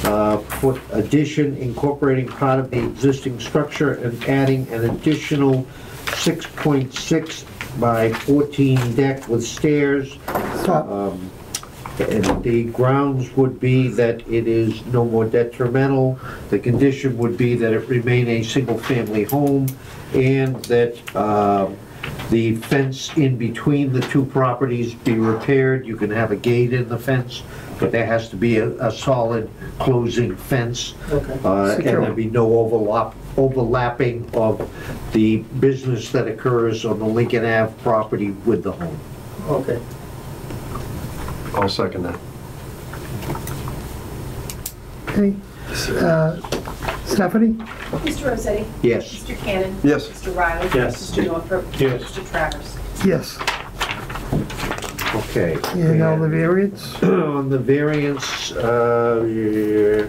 uh, foot addition incorporating part of the existing structure and adding an additional 6.6 by 14 deck with stairs. Stop. Um, And the grounds would be that it is no more detrimental. The condition would be that it remain a single-family home and that um, the fence in between the two properties be repaired. You can have a gate in the fence, but there has to be a, a solid closing fence. Okay. Uh, And there'd be no overlap, overlapping of the business that occurs on the Lincoln Ave property with the home. Okay. I'll second that. Okay. Uh, Stephanie? Mr. Rossetti? Yes. Mr. Cannon? Yes. Mr. Riley? Yes. Mr. Norfolk? Yes. Mr. Travis? Yes. Okay. And now the variance? On the variance, uh, yeah,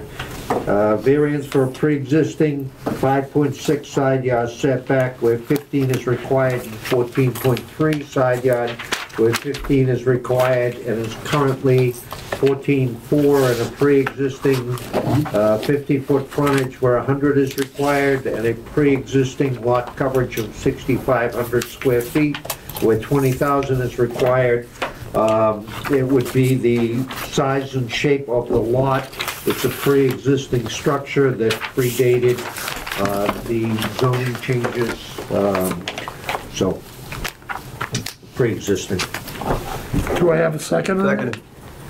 uh, variance for a pre-existing 5.6 side yard setback where 15 is required and 14.3 side yard where 15 is required and is currently 14.4 and a pre-existing 50-foot frontage where 100 is required and a pre-existing lot coverage of 6,500 square feet where 20,000 is required. Um, It would be the size and shape of the lot. It's a pre-existing structure that predated uh, the zoning changes, um, so, pre-existing. Do I have a second on that? Second.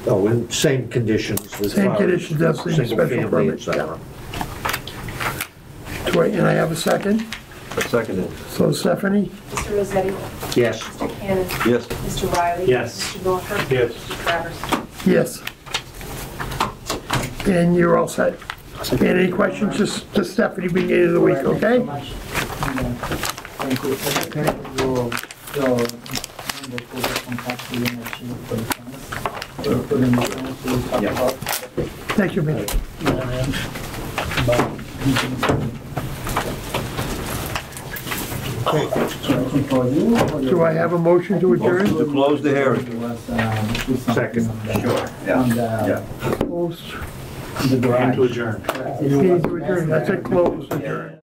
Oh, and same conditions. as Same far as conditions as the single special family, permit, et cetera. Do I, and I have a second? Seconded. So Stephanie? Mr. Rossetti? Yes. Mr. Cannon? Yes. Mr. Riley? Yes. Mr. Norfolk? Yes. Mr. Travis? Yes. And you're all set? And any questions, just, just Stephanie beginning of the week, okay? Thank you. Okay, your, your, the code of contact with the machine for the fence. So for the machine to talk about. Thank you, man. For you, or Do I have a motion to adjourn? To close the hearing. It was, do something Second. on the- Sure. On the, Close. the garage. And to adjourn. Meeting to adjourn, that's it, close, adjourn.